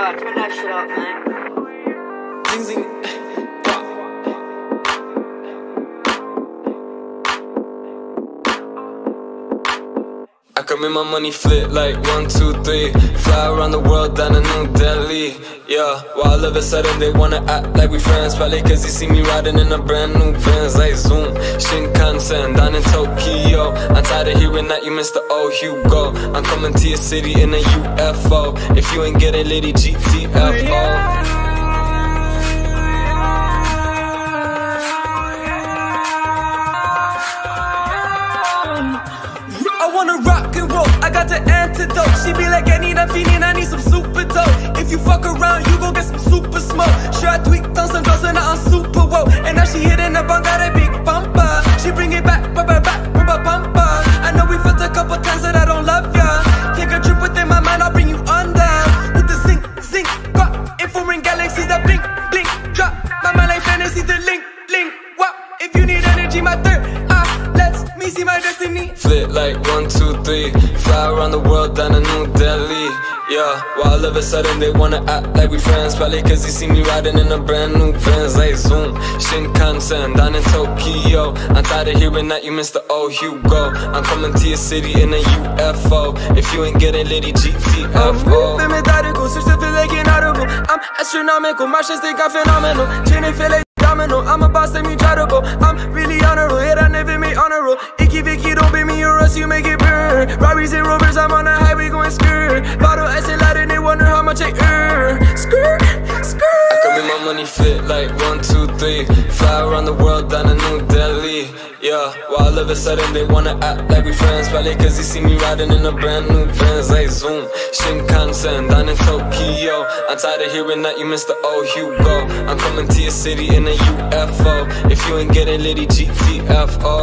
Turn that shit up, man. Make my money flip like one, two, three. Fly around the world down to New Delhi. Yeah, while all of a sudden they wanna act like we friends. Probably cause they see me riding in a brand new Benz. Like Zoom, Shinkansen, down in Tokyo. I'm tired of hearing that you missed the old Hugo. I'm coming to your city in a UFO. If you ain't getting litty, GTFO. The antidote. She be like, I need a feeling, I need some super dope. If you fuck around, you gon' get some super smoke. Sure, I tweaked on some drugs and I'm super woke. And now she hitting up on a big bumper. She bring it back, back, back, back, back, bumper. I know we fucked a couple times that I don't love ya. Take a trip within my mind, I'll bring you under. With the zinc, zinc, got infrared galaxies that blink, blink, drop. My mind like fantasy, the link, see my destiny. Flip like one, two, three. Fly around the world down to New Delhi. Yeah, while all of a sudden they wanna act like we friends. Probably cause they see me riding in a brand new Benz. Like Zoom, Shinkansen, down in Tokyo. I'm tired of hearing that you missed the old Hugo. I'm coming to your city in a UFO. If you ain't getting litty, GTFO. Fais méthodical, so still feel like inaudible. I'm astronomical, my shit think I'm phenomenal. Feel like domino. I'm a boss, let me try to go. I'm really honorable, hit I never make honor roll. Icky Vicky, don't pay me or else you make it burn. Robberies and rovers, I'm on the highway going skirt. Bottle and light and they wonder how much I earn. Skirt, skirt. I can make my money fit like one, two, three. Fly around the world down to New Delhi. Yeah, while all of a sudden they wanna act like we friends. Probably cause they see me riding in a brand new Benz. Like Zoom, Shinkansen, down in Tokyo. I'm tired of hearing that you missed the old Hugo. I'm coming to your city in a UFO. If you ain't getting litty, GTFO.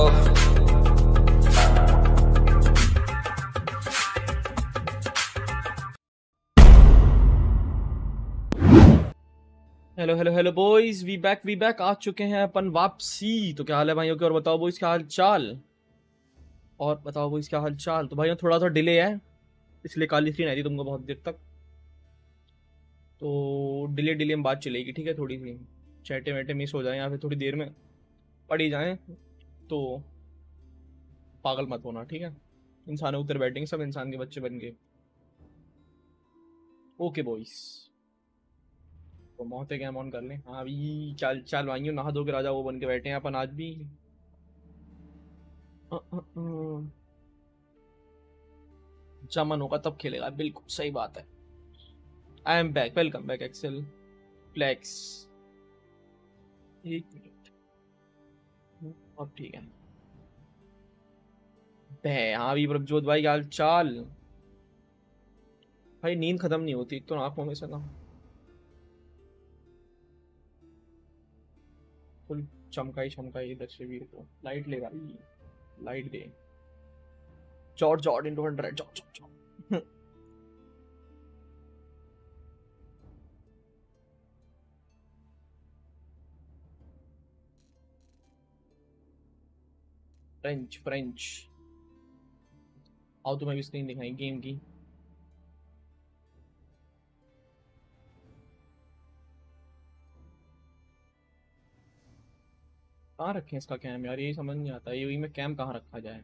Hello hello hello boys we back we back आ चुके हैं अपन वापसी। तो क्या हाल है भाइयों के? और बताओ बॉयज़ क्या हाल चाल और बताओ बॉयज़ क्या हाल चाल तो भाइयों थोड़ा सा डिले है। इसलिए काली स्क्रीन आई थी तुमको बहुत देर तक। तो डिले डिले में बात चलेगी ठीक है? थोड़ी सी। चैटे वैटे मिस हो जाए या फिर थोड़ी देर में पड़ी जाएँ तो पागल मत होना ठीक है? इंसानों उतर बैठेंगे सब इंसान के बच्चे बन के ओके बॉयज़ तो मोहते गेम ऑन कर लें। हाँ अभी चाल चाल भाइयों नहा धो के राजा वो बन के बैठे हैं अपन आज भी। अ, अ, अ। चमन होगा तब खेलेगा। बिल्कुल सही बात है। I am back welcome back excel flex एक मिनट अब ठीक है। हाँ अभी प्रभजोत भाई हाल चाल। भाई, नींद खत्म नहीं होती तो आँखों में से ना। फुल चमकाई चमकाई इधर से वीर को लाइट ले भाई। लाइट दे। George जॉर्ड into hundred George George French French आओ तुम्हें भी स्क्रीन दिखाई गेम की। कहाँ रखें इसका कैम यार? ये समझ नहीं आता। ये में कैम कहाँ रखा जाए?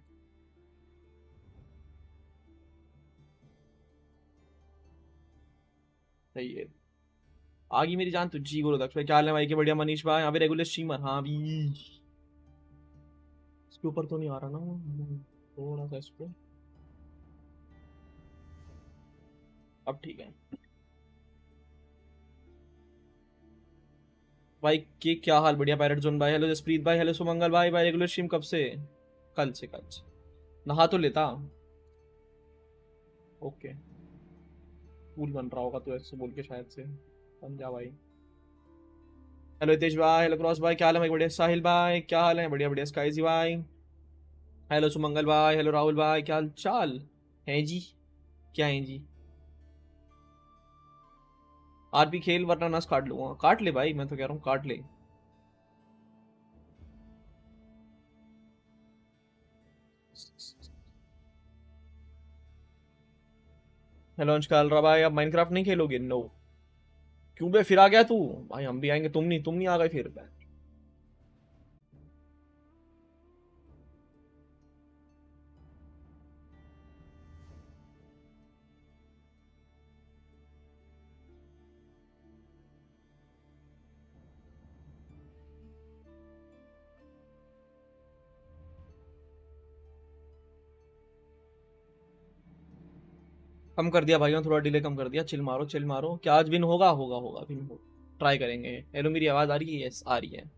सही है। आगे मेरी जान तुझी बोलो दक्ष भाई। क्या हाल है भाई? के बढ़िया? मनीष भाई। यहाँ पे रेगुलर स्ट्रीमर हाँ भी इसके ऊपर तो नहीं आ रहा ना थोड़ा सा इस पे। अब ठीक है। भाई, के क्या हाल? बढ़िया पैरेट जोन भाई। हेलो जसप्रीत भाई हेलो सुमंगल भाई। भाई रेगुलर स्ट्रीम कब से? कल से कल से। नहा तो लेता। ओके कूल बन रहा होगा तो ऐसे बोल के शायद से। जा भाई। हेलो हितेश भाई हेलो क्रॉस भाई, क्या हाल है भाई? बढ़िया। साहिल भाई, क्या हाल है? बढ़िया बढ़िया। स्काई जी भाई। हेलो सुमंगल भाई हेलो राहुल भाई क्या चाल है जी क्या है जी आज भी खेल वरना नस काट लूँगा काट ले भाई मैं तो कह रहा हूँ काट ले हेलो अंशकाल रा भाई आप माइनक्राफ्ट नहीं खेलोगे नो क्यों बे फिर आ गया तू भाई हम भी आएँगे तुम नहीं तुम नहीं आ गए फिर कम कर दिया भाइयों थोड़ा डिले कम कर दिया। चिल मारो चिल मारो। क्या आज विन होगा? होगा होगा। विन हो ट्राई करेंगे। हेलो मेरी आवाज़ आ रही है? यस आ रही है।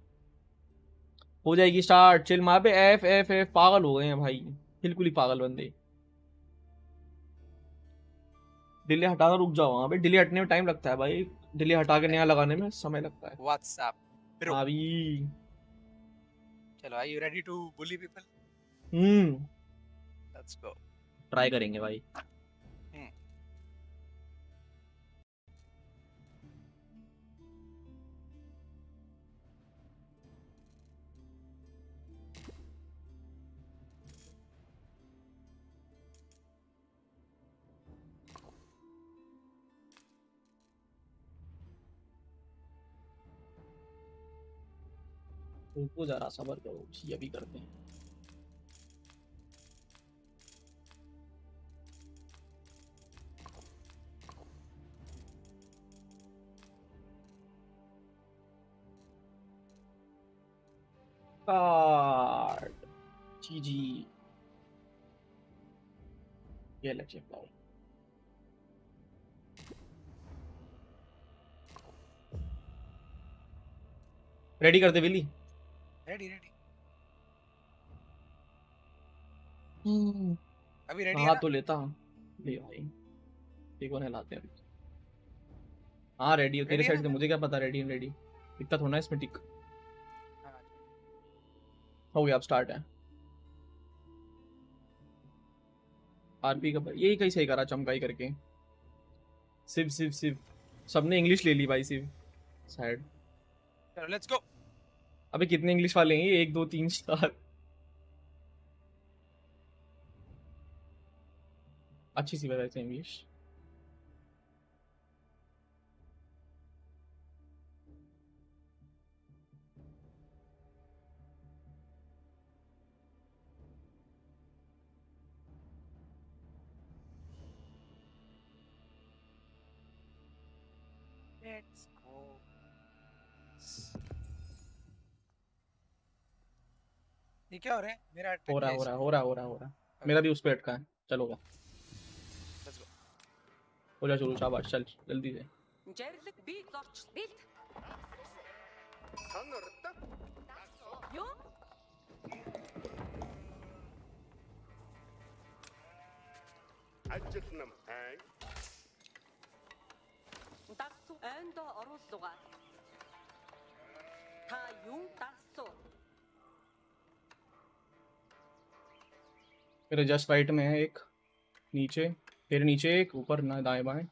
हो जाएगी स्टार्ट चिल मार पे। एफ़ एफ़ एफ़ पागल हो गए हैं भाई। बिल्कुल ही पागल बंदे। डिले हटाना रुक जाओ वहाँ पे। डिले हटने में टाइम लगता है भाई। डिले हटा के नया लगाने में समय लगता है। व्हाट्सएप. अभी चलो are you ready to bully people hmm. Let's go try करेंगे भाई। रुको जरा सबर करो ये भी करते हैं। कार्ड। जी जी। ये लक्ष्य फ्लावर रेडी कर दे विली रेडी रेडी हम्म अभी रेडी हाँ तो लेता ले भाई। देखो ने लाते हैं अभी। हाँ रेडी हो। तेरे साइड से मुझे क्या पता? रेडी रेडी दिक्कत होना है इसमें टिक। हाँ, हो गया अब स्टार्ट है। आरपी का यही कहीं सही करा चमकाई करके। सिव सिव सिव। सबने इंग्लिश ले ली भाई सिव। साइड चलो लेट्स गो अबे कितने इंग्लिश वाले हैं ये? एक दो तीन चार। अच्छी सी वैसे इंग्लिश क्या हो रहा है? मेरा हो रहा हो रहा हो रहा हो रहा हो रहा। मेरा भी उस पेट का है। चलोगा हो जा चलो शाबाश। चल जल्दी से। जेरलिक बी गॉट बिल्ट हाँ रत्ता यो? अजतनम हैं दासु एंड अरुलुगा та юн дарсуу फिर जस्ट राइट में है एक, नीचे फिर नीचे एक, ऊपर ना, दाए बाएँ।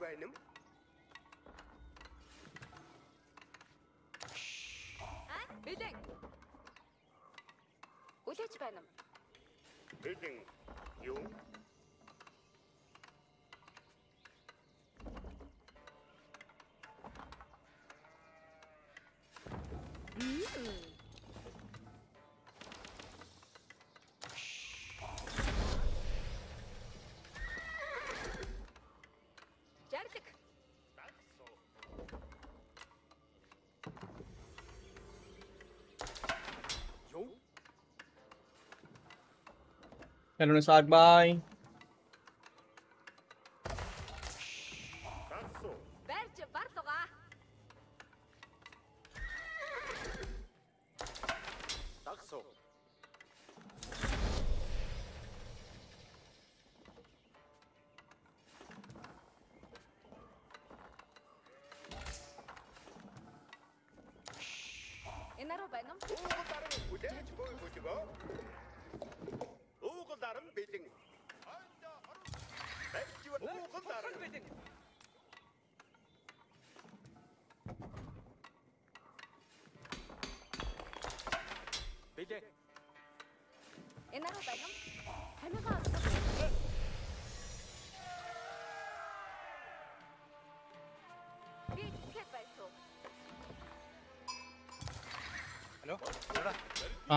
Venom Билэн. Хүлээж байна уу? Билэн. Юу? Ganun na sa bye.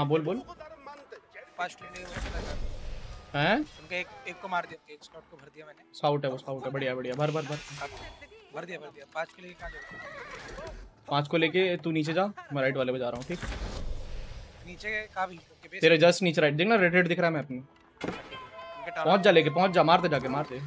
हाँ बोल बोल। फास्ट लेने हैं? उनके एक एक को मार दिया एक स्लॉट को भर दिया मैंने। साउट है वो साउट है। बढ़िया बढ़िया। भर भर भर। भर दिया भर दिया। पाँच के लिए कहाँ जाऊँ? पाँच को लेके तू नीचे जा मैं राइट वाले पे जा रहा हूँ ठीक? नीचे का भी तेरे जस्ट नीचे राइट देखना रेड रेड दिख रहा है मैं अपनी पहुँच जा लेके पहुँच जा मारते जाके मारते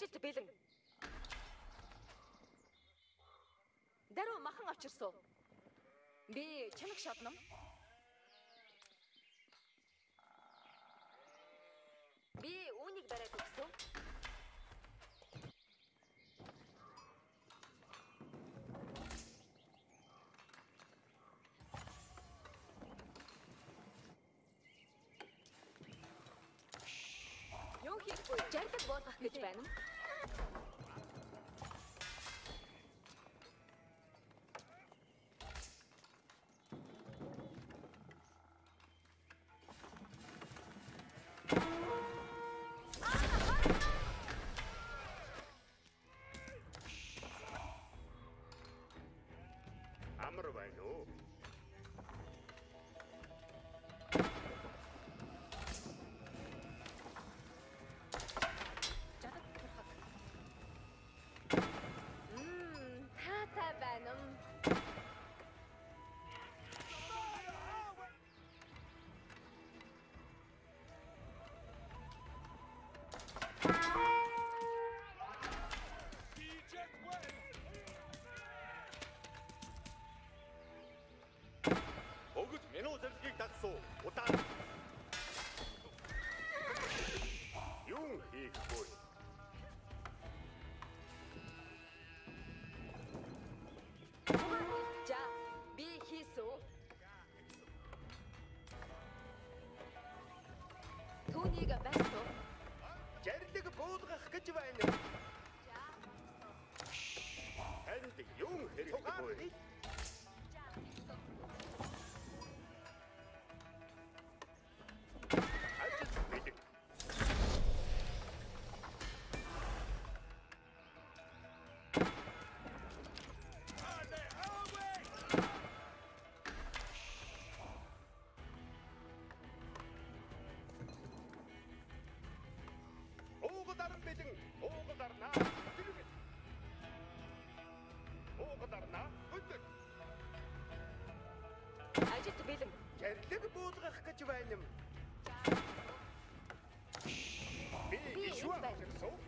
Ажилт бэлэн. Даруу махан авчирсан. Би чанаг шатнам. Би үүнийг бариад өгсөн. Юу хийх вэ? Жаргал буулгах гэж байна уу? Зэргийг дагсуу. Удаа. Юм хийхгүй. За, би хийсүү. Түүнийг байсан. Жарлиг буулгах гэж байна. Ажид бэлэн. Гэрлэг буулгах гэж байна юм. Би шүү.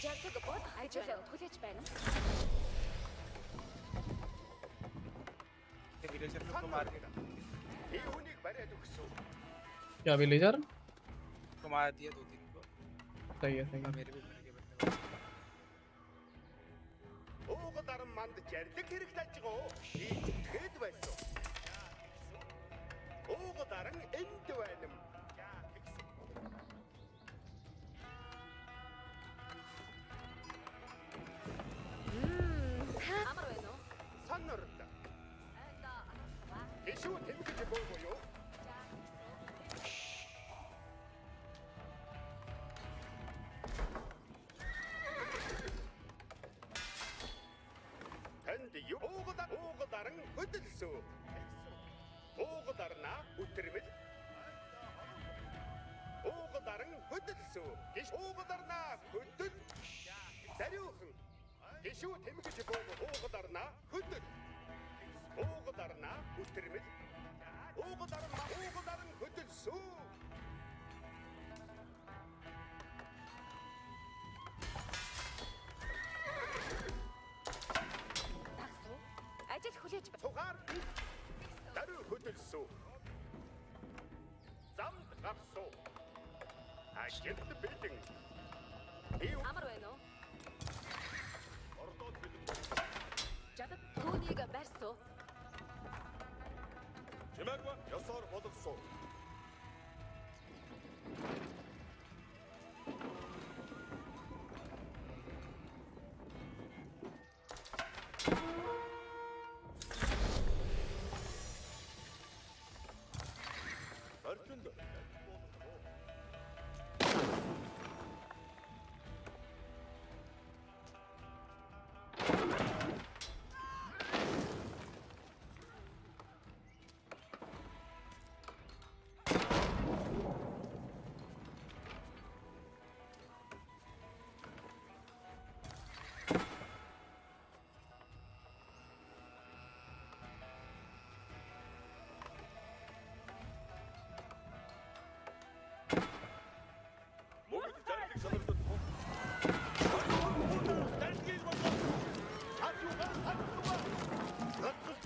Яг л бод хайжуулаад хүлээж байна. Виллежер нь томаадира. Би үнийг бариад өгсөн. Яа виллежер? Томаадия дуу тийм гоо. Таяа таяа. Ууга дарам манд жирдэг хэрэгт ажгаа. Шийтгэд байсан. Ууга даран энд байна юм. гэсэн. Гişүүгдэрнаа хөдөл. Зариухан. Гişүү тэмгэж бөөгө уугдарнаа хөдөл. Уугдарнаа бүтрмэл. Уугдарнаа уугдарн хөдөлсөн. I get the beating. Амар байна уу? Ордод бэлэн. Жадад түүнийг барьсан. Чимээгва ёсоор боловсон.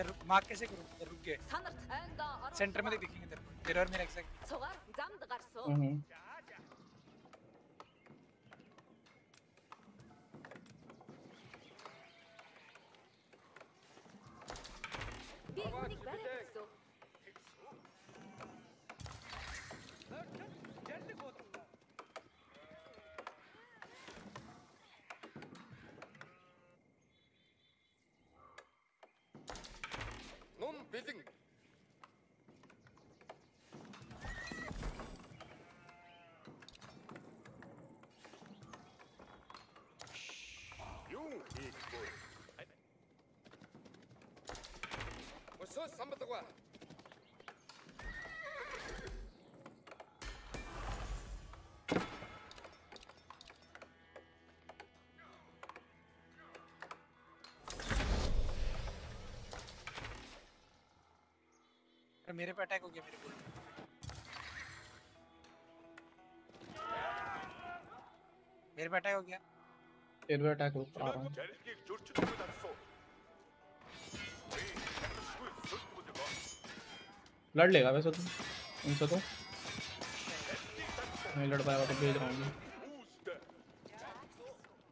इधर मार्क कैसे करूँ? रुक गए सेंटर में तो दिखेंगे तेरे को। और मेरा एग्जैक्ट मेरे पे अटैक हो गया मेरे को। मेरे पे अटैक हो गया। तेरे पे अटैक हो आ रहा हूँ। लड़ लेगा वैसे तो उनसे तो। नहीं लड़ पाएगा तो भेज रहा हूँ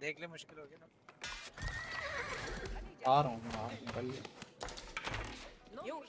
देख ले मुश्किल हो गया ना। आ रहा हूँ मैं कल रहा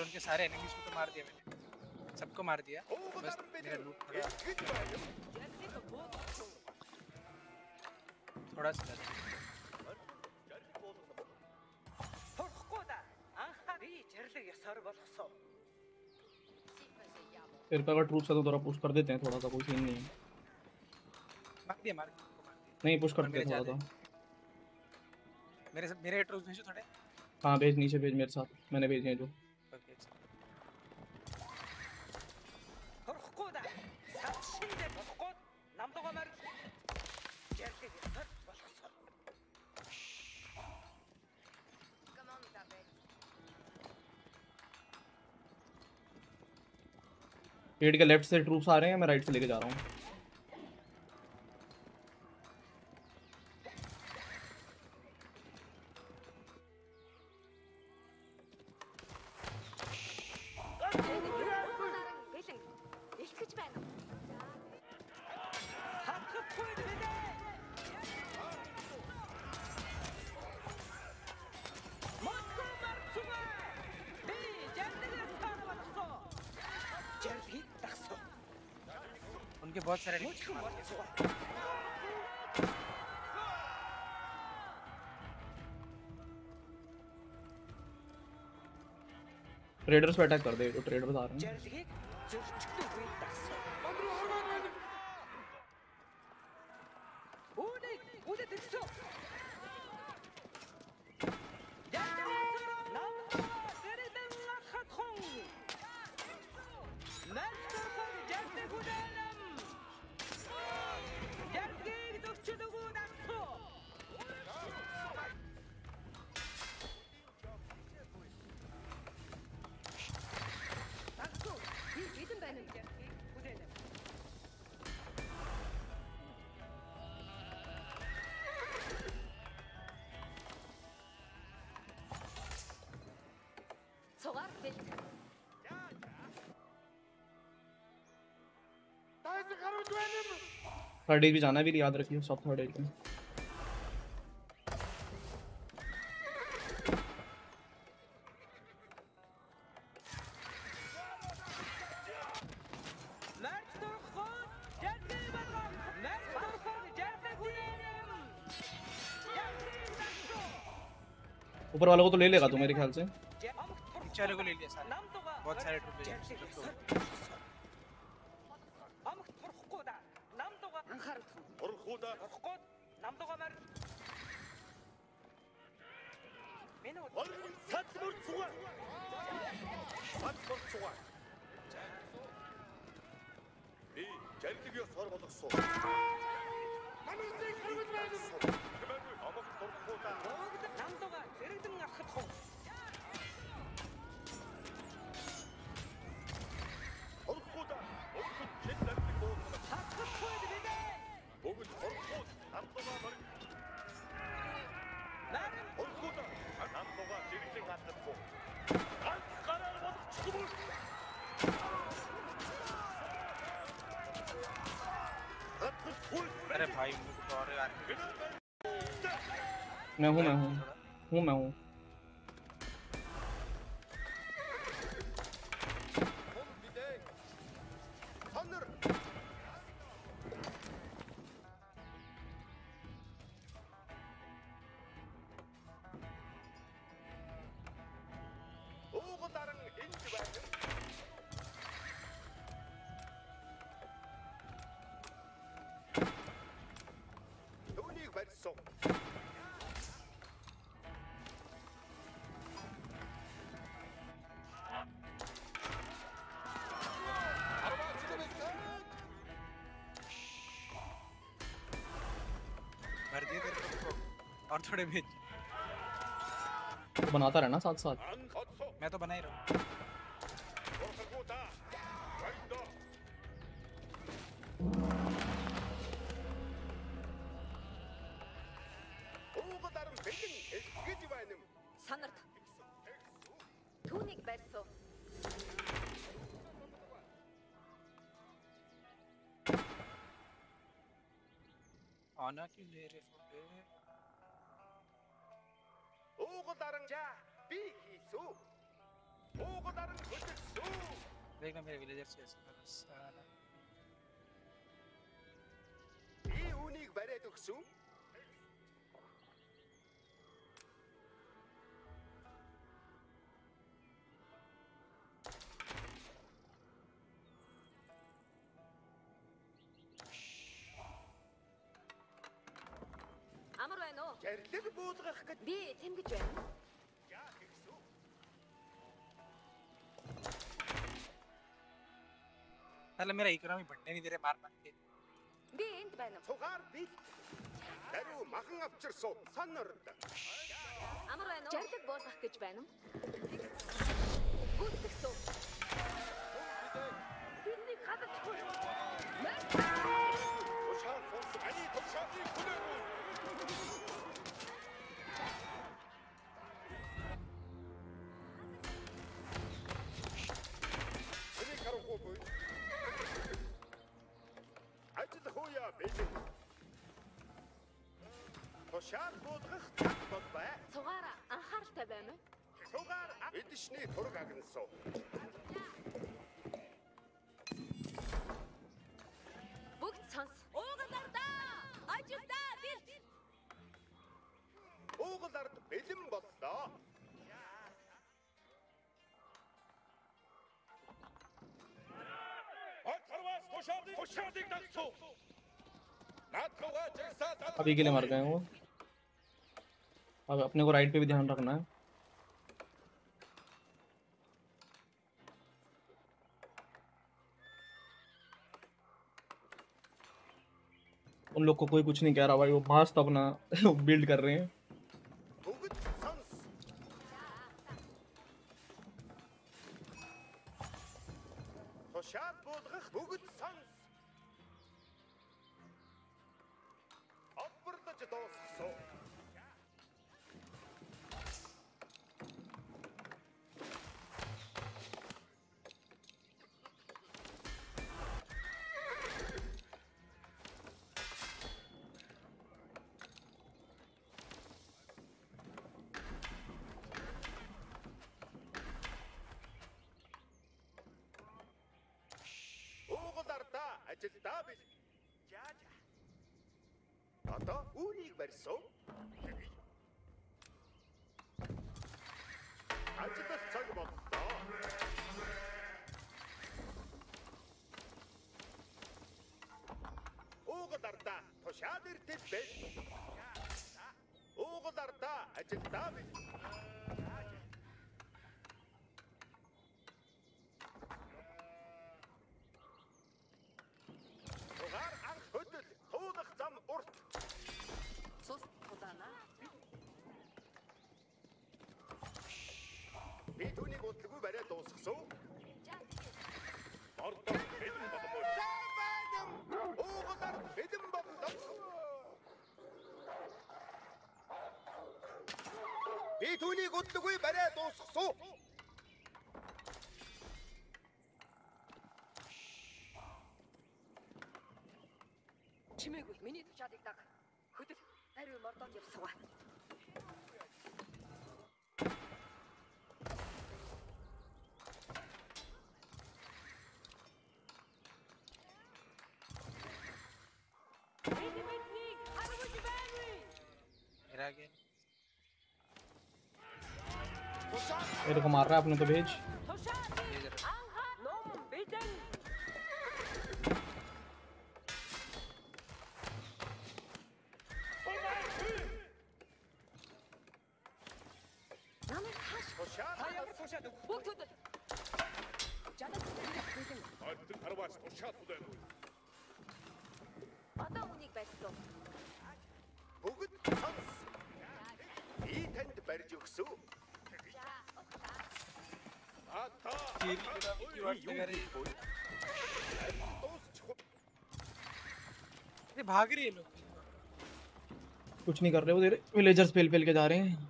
उनके सारे एनिमीज को तो मार दिया मैंने सबको मार दिया बस मेरा लूट पड़ा थोड़ा सा फिर अगर ट्रूप से तो थोड़ा पुश कर देते हैं थोड़ा सा कोई सीन नहीं है दिया मार मार नहीं पुश मेरे हैं थोड़ा ज़्यादा सा मेरे मेरे ट्रूप्स भेजो थोड़े हाँ भेज नीचे भेज मेरे साथ। मैंने भेजे हैं जो। पेड़ के लेफ़्ट से ट्रूप्स आ रहे हैं मैं राइट से लेके जा रहा हूँ। ट्रेडर्स पे अटैक कर दे तो ट्रेडर्स आ रहे हैं। थर्ड एज भी जाना भी याद रखियो सब थर्ड एज में ऊपर वालों को तो ले लेगा तू मेरे ख्याल से। पीछे को ले लिया सारे। बहुत सारे ट्रूप और थोड़े भेज। बनाता रहना साथ साथ मैं तो बना ही रहा। आना क्यों ले रहे हो? Уугуларан жаа би хийсүү. Уугуларан хөдөлсүү. Нэг юм хэрэг вилежерч ясаа. Би үнийг бариад өгсөн. арилэг буулгах гэж би тэмгэж байна. Яа гэсэн үг? ಅಲ್ಲ ಮೇರೆ ಇಕರಾಮಿ ಬಟ್ಟೆನಿದ್ದೀರೆ ಮಾರ್ ಬಂದೆ би энд байна уу? Цугаар бил. Даруу махан авчирсан сонорд. Амар байна уу? Жарлаг буулгах гэж байна уу? Гүйтгсэн. Бидний хадаж хөл. Мэр. Ушаа фонс ани тусааны хүлээгүү. 시내에 걸어가겠소. 목이 찬스. 오가 다르다. 아주다 닐. 오가 다르다 배지문 봤다. अभी के लिए मर गए वो अब अपने को राइट पे भी ध्यान रखना है उन लोग को कोई कुछ नहीं कह रहा भाई, वो मस्त अपना बिल्ड कर रहे हैं। Чимээгүй миний тушаалыг даг. Хөдөл ариун мордоод явсгаа. मेरा आगे मेरे को मार रहा है अपने तो भेज भाग रहे हैं लोग? कुछ नहीं कर रहे वो तेरे विलेजर्स पेल पेल के जा रहे हैं।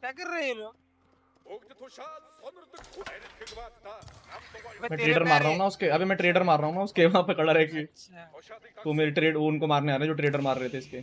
क्या कर रहे हैं लोग? मैं ट्रेडर मार रहा हूँ ना उसके अभी मैं ट्रेडर मार रहा हूँ ना उसके वहाँ पे कड़ा रह के। तो मेरे ट्रेड वो उनको मारने आ रहे हैं जो ट्रेडर मार रहे थे इसके।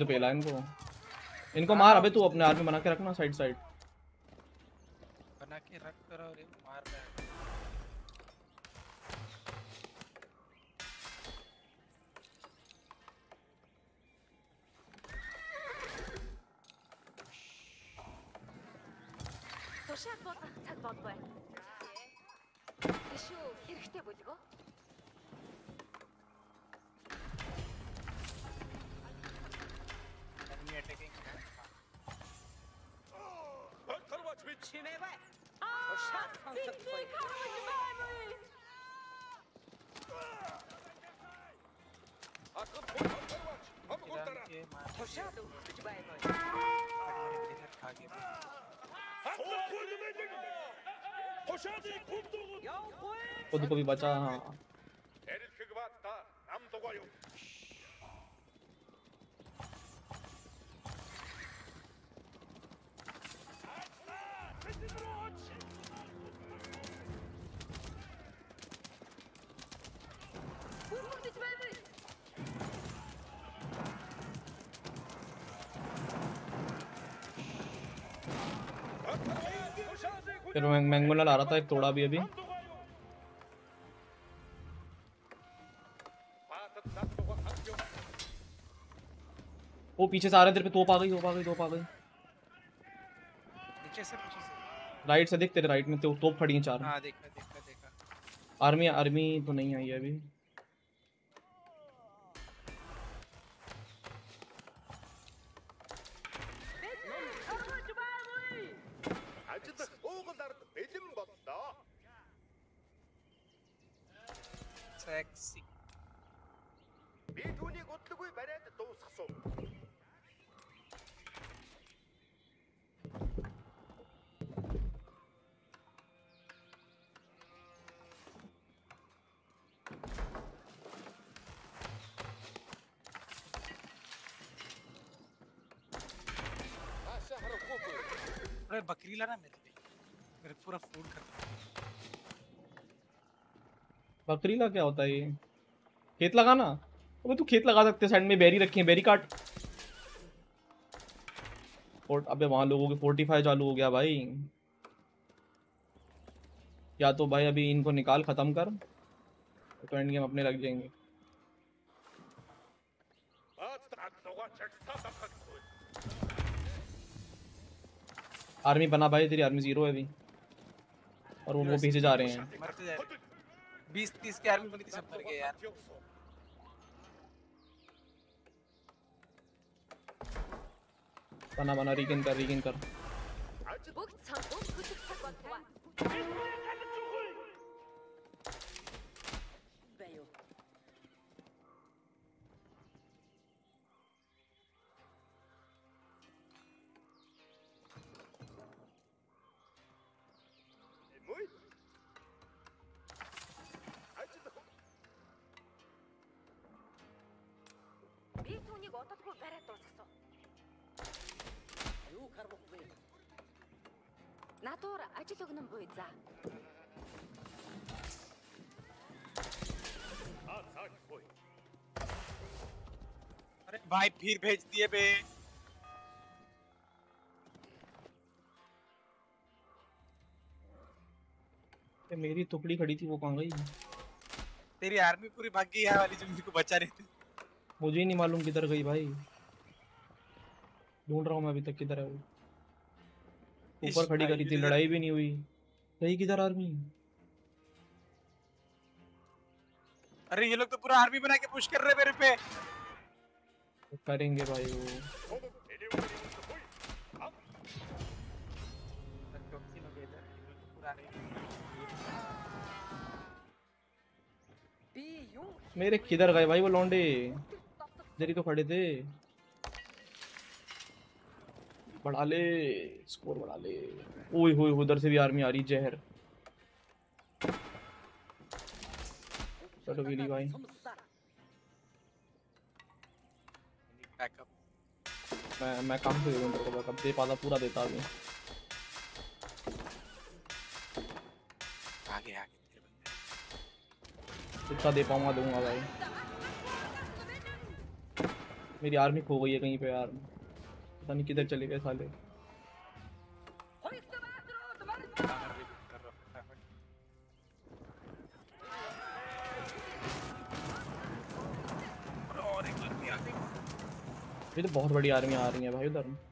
तो पेला इनको। इनको मार अबे तू अपने आर्मी बना के रखना साइड साइड को भी बचा हाँ। फिर मैंगोला ला रहा था एक तोड़ा भी अभी। पीछे से आ रहे तेरे पे तोप आ गई तोप आ गई तोप आ गई। नीचे से पीछे से। राइट से देख तेरे राइट में तो तोप खड़ी है चार। हाँ देखा देखा देखा। आर्मी आर्मी तो नहीं आई है अभी। पथरीला क्या होता है ये? खेत लगाना? अबे तू खेत लगा सकते साइड में बेरी रखी है बेरी काट। फोर्ट अबे वहाँ लोगों के फोर्टी फाइव चालू हो गया भाई। या तो भाई अभी इनको निकाल ख़त्म कर तो एंड गेम अपने लग जाएँगे। आर्मी बना भाई तेरी आर्मी ज़ीरो है अभी। और वो वो भेजे जा रहे हैं। बीस तीस के आर्मी बनी थी सब मर गए यार। बना बना रीगन कर रीगन कर। भाई फिर भेज दिए बे। ये मेरी टुकड़ी खड़ी थी वो कहाँ गई? तेरी आर्मी पूरी भाग गई है वाली जो मेरे को बचा रही थी। मुझे ही नहीं मालूम किधर गई भाई। ढूंढ रहा हूँ मैं अभी तक किधर है वो। ऊपर खड़ी करी थी लड़ाई भी नहीं हुई। गई किधर आर्मी? अरे ये लोग तो पूरा आर्मी बना के पुश कर रहे मेरे पे। करेंगे भाई वो। मेरे किधर गए भाई वो लौंडे? देरी तो खड़े थे। बढ़ा ले स्कोर बढ़ा ले। ओए होए, उधर से भी आर्मी आ रही, जहर। चलो गिली भाई। मैं मैं काम से इवेंट को बैकअप दे पाता पूरा देता अभी। आगे आगे जितना दे पाऊँगा दूँगा भाई। मेरी आर्मी खो गई है कहीं पे यार। पता नहीं किधर चले गए साले। तो बहुत बड़ी आर्मी आ रही है भाई उधर।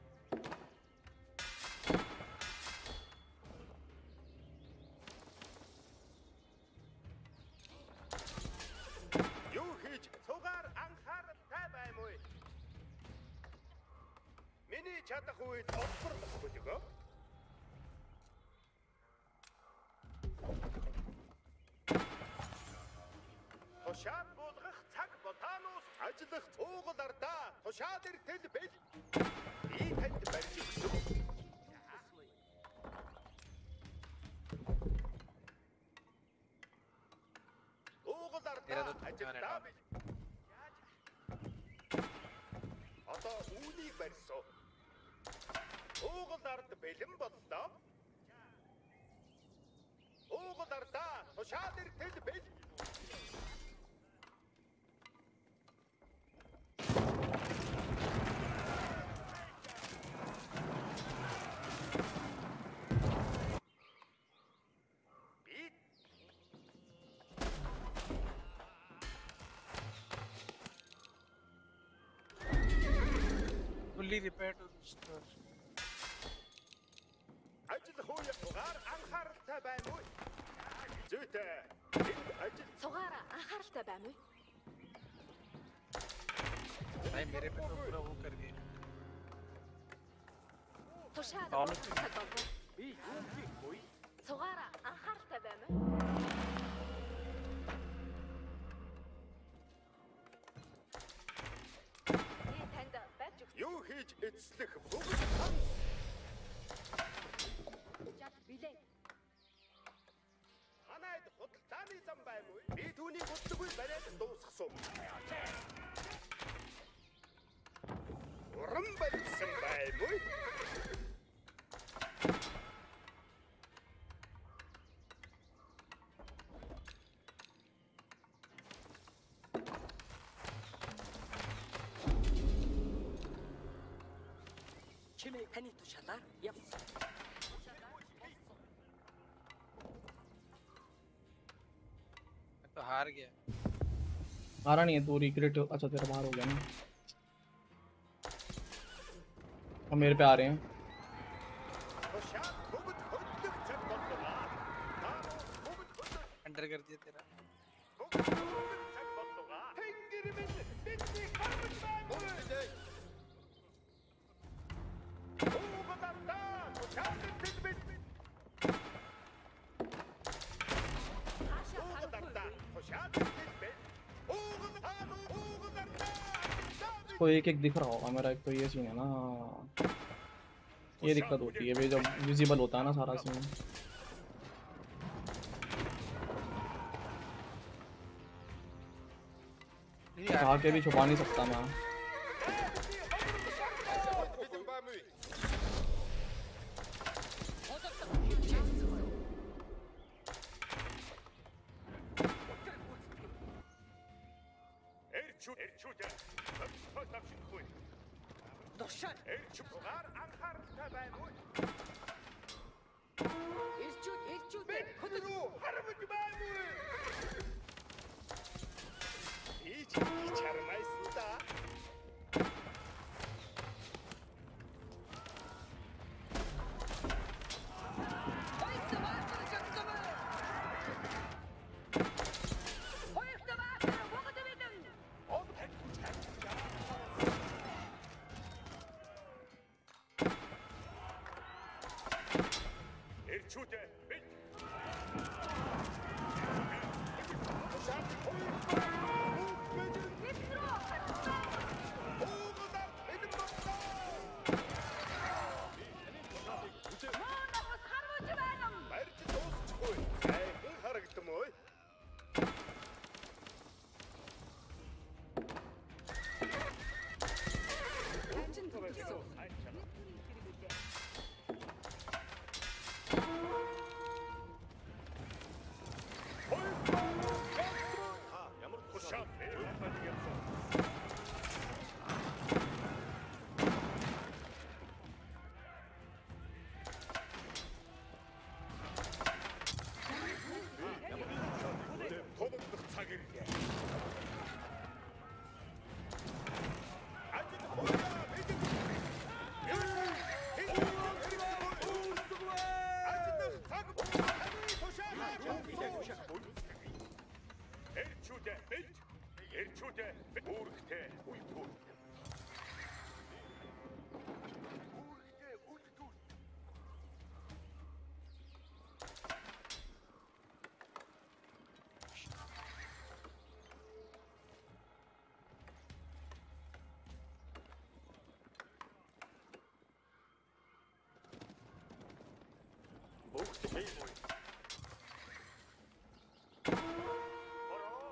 fully repair to restore ажил хууя тугаар анхааралтай байна уу? Зүйтэй. Энд ажил Цугаараа анхааралтай байна уу? भाई मेरे पे तो पूरा वो कर दिया Тушаал Доолар. цаг болов. би юу хийхгүй. Цугаараа эцлэх бүгд сан чад билээ. ханаад худалдааны зам байна уу? Би түүнийг хөдөлгөй бариад дуусгасан. Уран барьсан байна уу? हारा नहीं है तो रिग्रेट अच्छा तेरा बाहर हो गया ना। अब मेरे पे आ रहे हैं। एक एक दिख रहा होगा मेरा एक तो ये सीन है ना। ये दिक्कत होती है भाई जब विजिबल होता है ना सारा सीन आके भी छुपा नहीं सकता मैं।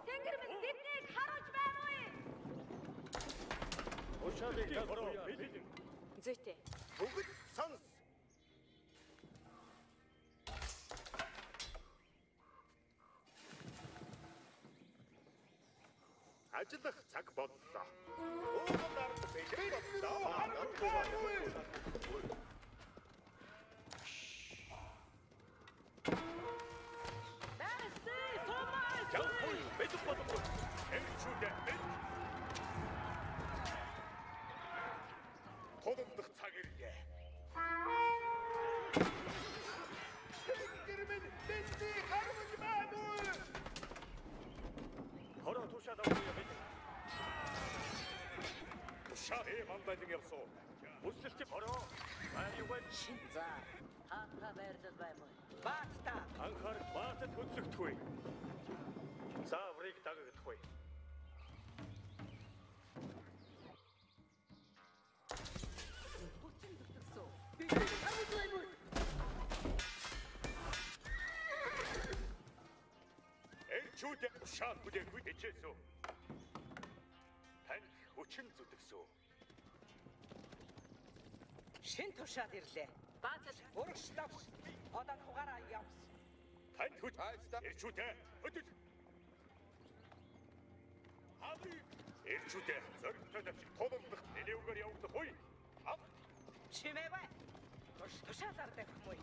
Тэнгэр минь биднийг харуулж байна уу? Ушаалыг бороо бэлэн. Зүйтэй. Бүгд сонс. Ажиллах цаг боллоо. Уугаар бэлэн боллоо. Бэстэй байдаг боломгүй. Эмчүүдээ эмч. Тодорхой цаг ирлээ. Гэрмэн бэнти харж байна уу? Хороо тушаад авъя бид. Тушаад ээ мандалын явсуу. Бүслэлч хороо. Аюугаа шин за. Хата байрлал баймуу. Баатта. Анхаар баатад хөдлөгдөхгүй. Хурыг дагагдах вэ? Бүчин дутгсан. Би хамаагүй юм. Элчүүд яг шаан бүлээггүй дэжээсөө. Тань хүчин зүтгэсөө. Шин тушаад ирлээ. Баатал урагш давш. Одоо хугараа явс. Тань хүч айста. Элчүүд хөдөл. Эрчүүдээ зоригтой давшиг тулалдах нэлээвгээр явагдах үе. Ав. Чимээ бай. Тушаалаар давх мөй.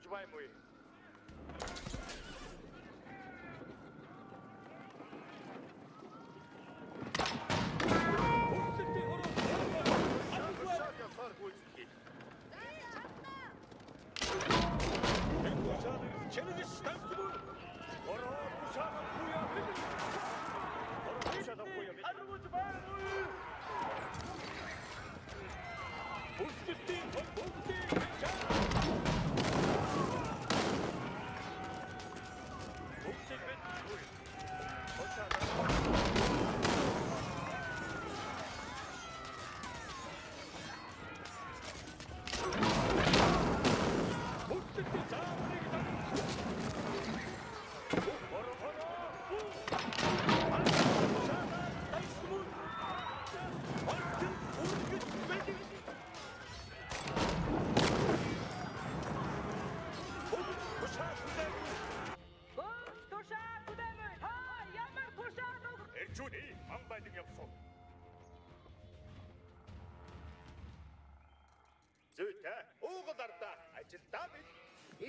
Тушаал өгөх гэж байна уу?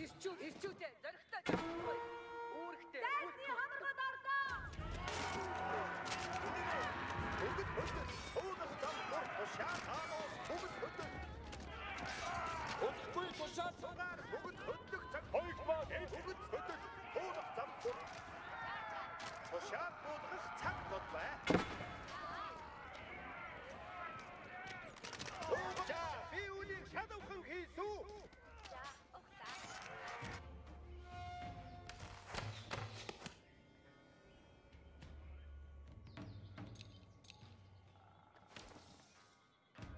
ирчүү ирчүүтэй зоригтой үүрэгтэй. Дайсны хамаргад орлоо. Өгд өгд өөдөө там бүр тушаа хаос өгд өгд. Өгдөхгүй тушаа цагаар өгд хөдлөх цаг хоёрмаа өгд өгд өөдөө там бүр тушаа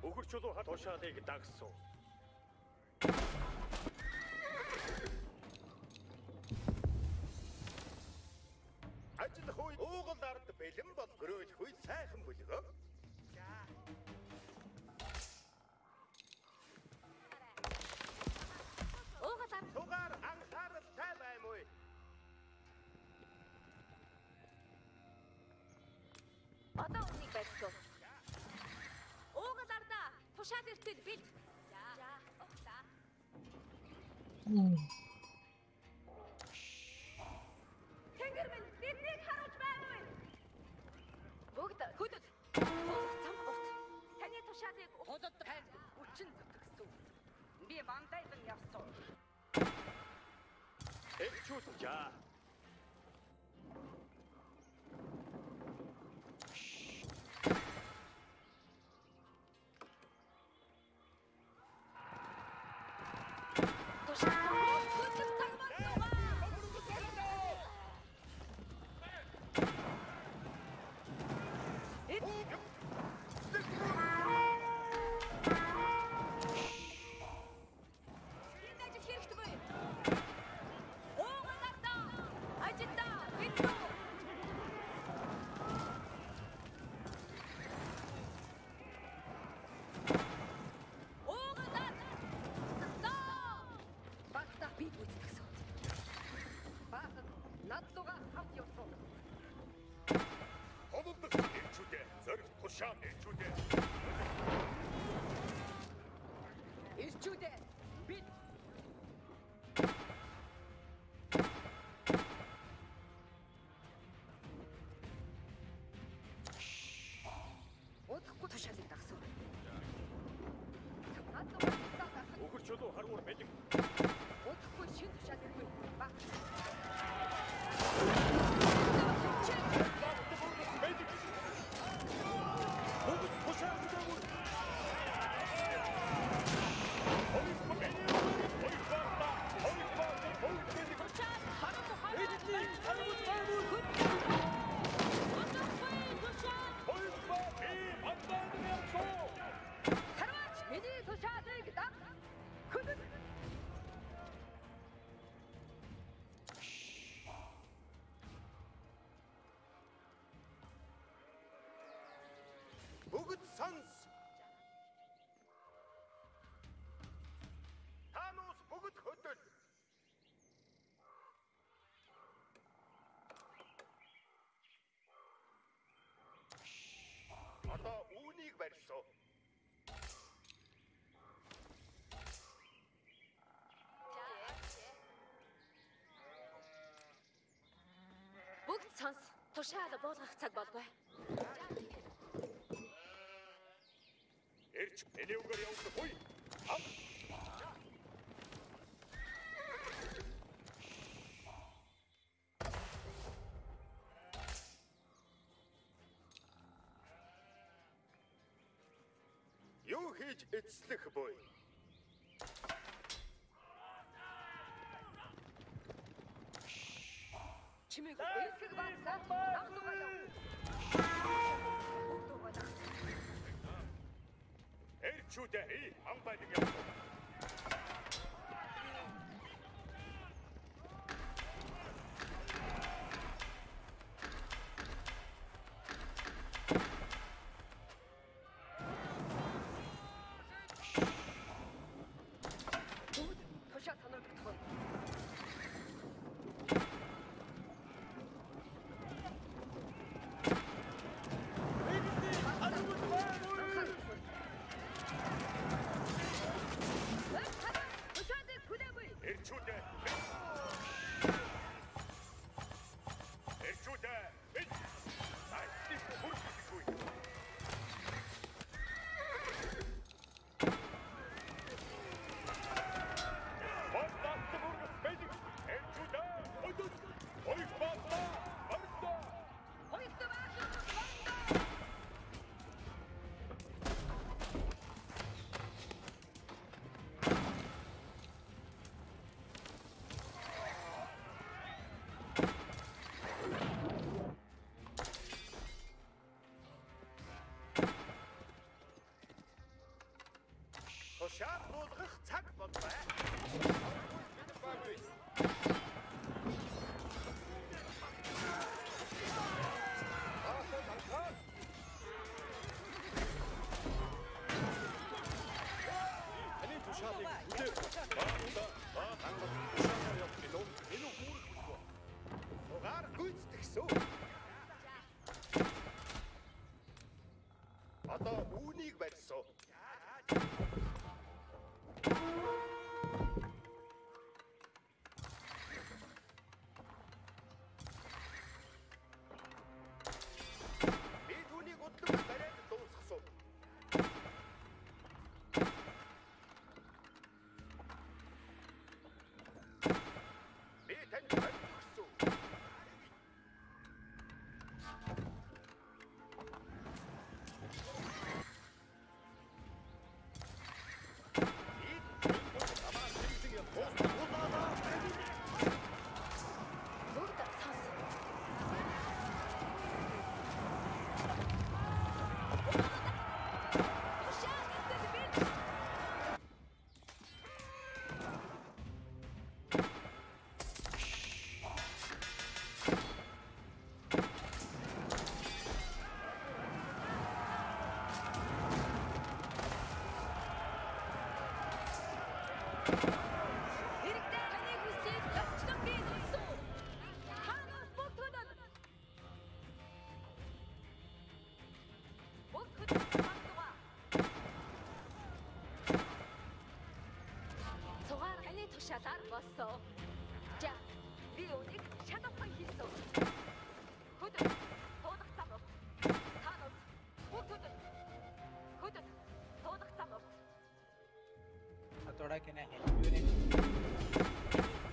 Өгөр чулуу хат тушаалыг дагсуу. Ажил хүй уугал ард бэлэн бол гөрөөл хүй сайхан бүлгөө. Уугалаар Тугаар анхааралтай баймуу. одоо Хушаал эртэл бэлд. За. За. Углаа. Тэнгэр минь биднийг харуулж байгаа юм. Бүгд хөдөл. Зам урт. Таны тушаалыг худад тань үлчин зүтгэсэн. Би вандайдан явсан. Эвчүүл жаа. Шүлүү харгуур бэлэг. Утхгүй шин тушаал иргүй баг. Сонс, тушаал буулгах цаг болгүй. Эрч элеугаар явж буй. Хам. Юу хийж эцлэх буй? Хватка! Эр чүдэй, амбай дэгэн. Гүйцэтгэсэн.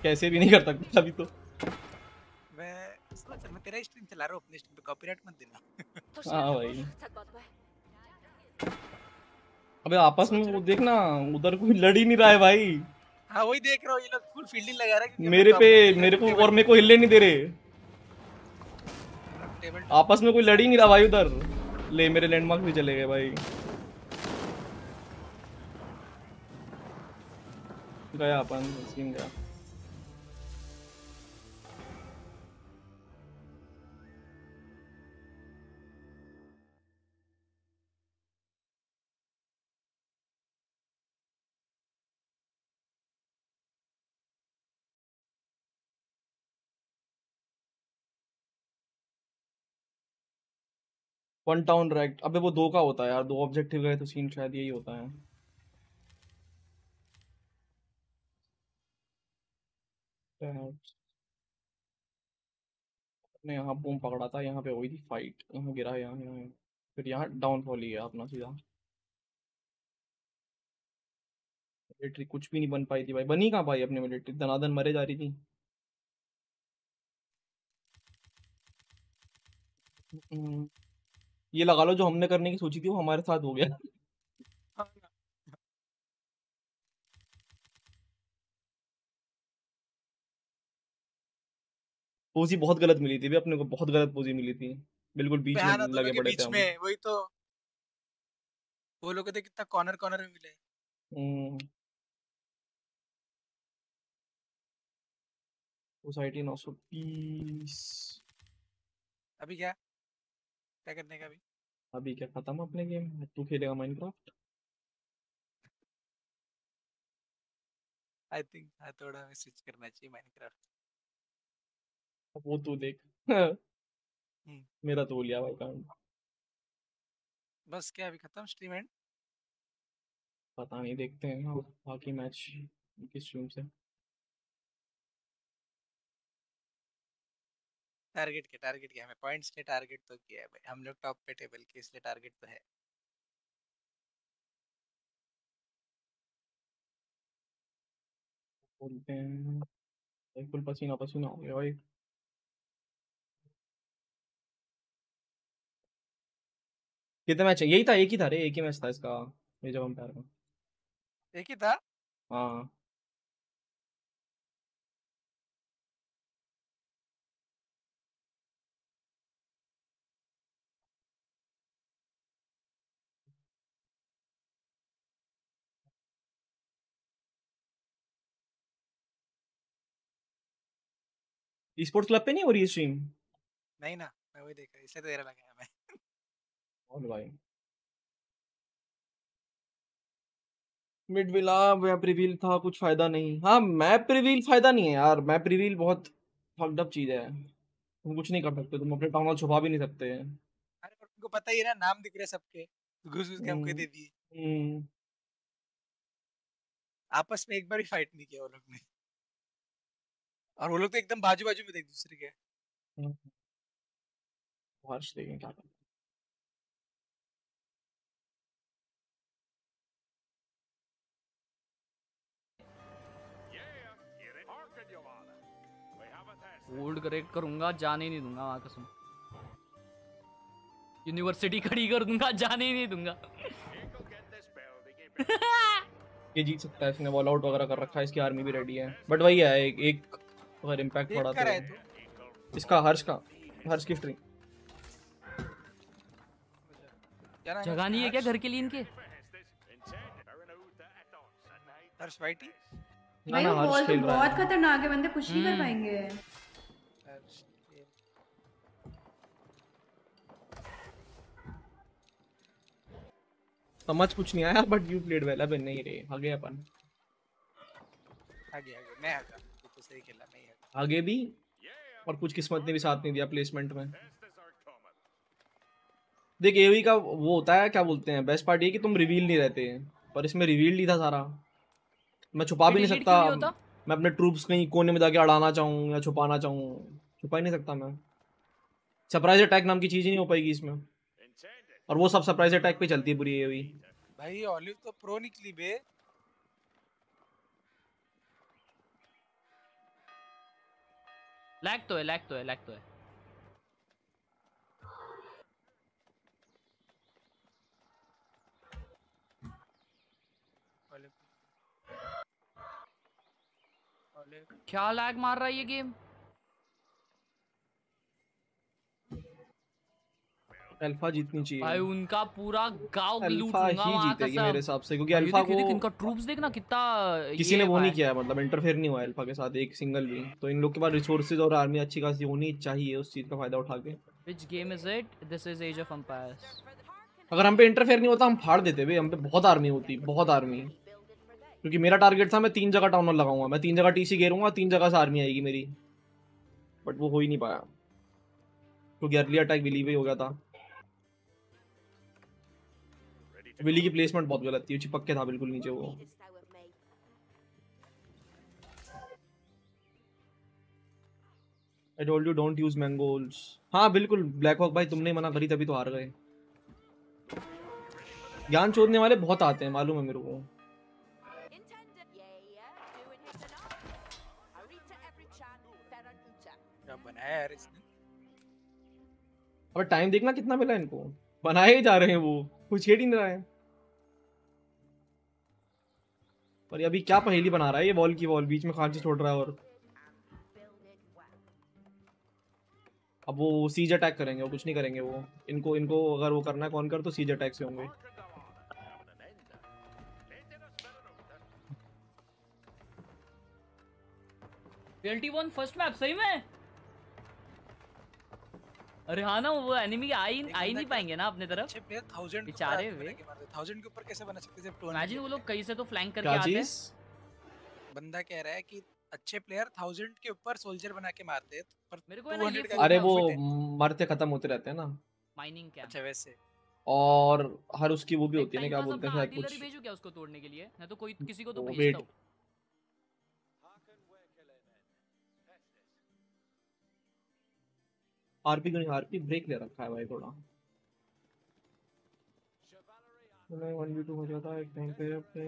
कैसे भी नहीं करता कुछ अभी तो। मैं सोच मैं तेरा स्ट्रीम चला रहा हूँ अपने स्ट्रीम पे कॉपीराइट मत देना। हाँ भाई। अबे आपस में वो देखना उधर कोई लड़ ही नहीं रहा है भाई। हाँ वही देख रहा हूँ ये लोग फुल फील्डिंग लगा रहे हैं मेरे पे मेरे को और मेरे को हिलने नहीं दे रहे। आपस में कोई लड़ ही नहीं रहा भाई उधर। ले मेरे लैंडमार्क भी चले गए भाई। गया, अपन सीन गया। वन टाउन रैक्ट अबे वो दो का होता है यार, दो ऑब्जेक्टिव गए तो सीन शायद यही होता है। ने यहाँ बूम पकड़ा था यहाँ पे हुई थी फाइट यहाँ गिरा यहाँ यहाँ। फिर यहाँ डाउनफॉल ही है अपना सीधा। मिलिट्री कुछ भी नहीं बन पाई थी भाई। बनी कहाँ पाई अपनी मिलिट्री दनादन मरे जा रही थी। हम्म, ये लगा लो जो हमने करने की सोची थी वो हमारे साथ हो गया। पोजी बहुत गलत मिली थी भी अपने को बहुत गलत पोजी मिली थी। बिल्कुल बीच में लगे पड़े थे में वही तो। वो लोग कहते कितना कॉर्नर कॉर्नर में मिले। हम्म। सोसाइटी नौ सौ बीस अभी क्या? क्या करने का अभी? अभी क्या खत्म अपने गेम? तू खेलेगा माइनक्राफ्ट आई थिंक हथौड़ा में स्विच करना चाहिए माइनक्राफ्ट वो तू देख। मेरा तो हो लिया भाई काम बस क्या अभी खत्म? Stream end? पता नहीं देखते हैं बाकी मैच किस स्ट्रीम से। टारगेट के टारगेट क्या हमें पॉइंट्स के टारगेट तो किया है भाई। हम लोग टॉप पे टेबल के इसलिए टारगेट तो है। बोलते हैं फुल पसीना पसीना हो गया भाई। कितने मैच है यही था एक ही था रे एक ही मैच था इसका ये जब अंपायर का एक ही था? हाँ। स्पोर्ट्स क्लब पे नहीं हो रही स्ट्रीम नहीं ना मैं वही देखा इसलिए तो तेरा लगाया मैं और भाई। मिड विला मैप रिवील था कुछ फ़ायदा नहीं। हाँ मैप रिवील फ़ायदा नहीं है यार। मैप रिवील बहुत फक्ड अप चीज़ है। तुम कुछ नहीं कर सकते तुम अपने टाउन छुपा भी नहीं सकते। हैं अरे तुमको पता ही है ना नाम दिख रहे सबके। घुस घुस के हमको हम्म। दे दिए। हम्म, आपस में एक बार भी फाइट नहीं किया वो लोग ने। और वो लोग तो एकदम बाजू बाजू में थे एक दूसरे के। हम्म। हर्ष देखें क्या करते होल्ड करेक्ट करूँगा जाने नहीं दूँगा वहाँ कसम। यूनिवर्सिटी खड़ी कर दूँगा जाने ही नहीं दूँगा। ये जीत सकता है इसने वॉल आउट वगैरह कर रखा है इसकी आर्मी भी रेडी है। बट वही है एक, एक अगर इम्पैक्ट पड़ा तो। इसका हर्ष का हर्ष की है जगह नहीं है क्या घर के लिए इनके? हर्ष वाइटी भाई तो बहुत खतरनाक है बंदे कुछ नहीं कर हम्म। पाएँगे। समझ कुछ नहीं आया बट यू प्लेड वेल अबे नहीं रे आ गए अपन। आगे आगे मैं आगा तू तो सही खेला मैं ही आगा आगे भी? और कुछ किस्मत ने भी साथ नहीं दिया प्लेसमेंट में। देख एवी का वो होता है क्या बोलते हैं बेस्ट पार्ट ये कि तुम रिवील नहीं रहते। हैं पर इसमें रिवील नहीं था सारा। मैं छुपा भी नहीं सकता। नहीं मैं अपने ट्रूप्स कहीं कोने में जाके अड़ाना चाहूँ या छुपाना चाहूँ। छुपा ही नहीं सकता मैं। सरप्राइज़ अटैक नाम की चीज़ ही नहीं हो पाएगी इसमें। और वो सब सरप्राइज़ अटैक पे चलती है पूरी एवी भाई ऑलिव तो प्रो निकली बे। लैग तो है लैग तो है लैग तो है। ऑलिव ऑलिव क्या लैग मार रहा है ये गेम अल्फ़ा जीतनी चाहिए। भाई उनका पूरा गाँव लूट लूँगा ही वहाँ का जीतेगी सब मेरे हिसाब से क्योंकि अल्फ़ा को इनका ट्रूप्स देखना कितना किसी ने वो नहीं किया मतलब इंटरफेयर नहीं हुआ अल्फ़ा के साथ एक सिंगल भी। तो इन लोग के पास रिसोर्सेज और आर्मी अच्छी खासी होनी चाहिए उस चीज़ का फ़ायदा उठा के। Which game is it? This is Age of Empires. अगर हम पे इंटरफेयर नहीं होता हम फाड़ देते भाई हम पे बहुत आर्मी होती बहुत आर्मी क्योंकि मेरा टारगेट था मैं तीन जगह टाउन लगाऊँगा मैं तीन जगह टीसी घेरूँगा तीन जगह से आर्मी आएगी मेरी। बट वो हो ही नहीं पाया। क्योंकि अर्ली अटैक विली भी हो गया था। विली की प्लेसमेंट बहुत गलत थी चिपक के था बिल्कुल नीचे वो। I told you don't use मैंगोल्स हाँ बिल्कुल ब्लैक हॉक भाई तुमने मना करी तभी तो हार गए। ज्ञान चोदने वाले बहुत आते हैं मालूम है मेरे को। क्या बनाया यार इसने? और टाइम देखना कितना मिला इनको। बनाए ही जा रहे हैं वो कुछ छेड़ ही नहीं रहा है। पर ये अभी क्या पहेली बना रहा है? ये वॉल की वॉल बीच में खांची छोड़ रहा है और अब वो सीज अटैक करेंगे, वो कुछ नहीं करेंगे वो। इनको इनको अगर वो करना है कौन कर तो सीज अटैक से होंगे। फ़र्स्ट मैप सही में? अरे हाँ ना वो एनिमी आ ही आ ही नहीं पाएँगे ना अपने तरफ़। अच्छे प्लेयर 1000 बेचारे वे। 1000 के ऊपर कैसे बना सकते जब 200 इमेजिन वो लोग कहीं से तो फ्लैंक करके आते हैं। बंदा कह रहा है कि अच्छे प्लेयर 1000 के ऊपर सोल्जर बना के मारते हैं पर मेरे को ना ये 200 का फ़ोन अरे वो मरते खत्म होते रहते हैं ना। माइनिंग कैंप अच्छा वैसे। और हर उसकी वो भी होती है ना क्या बोलते हैं कुछ। भेजू क्या उसको तोड़ने के लिए? मैं तो कोई किसी को तो भेजता. हूँ। आरपी को नहीं आरपी ब्रेक ले रखा है भाई थोड़ा। वन बी टू हो जाता है एक टाइम पे अपने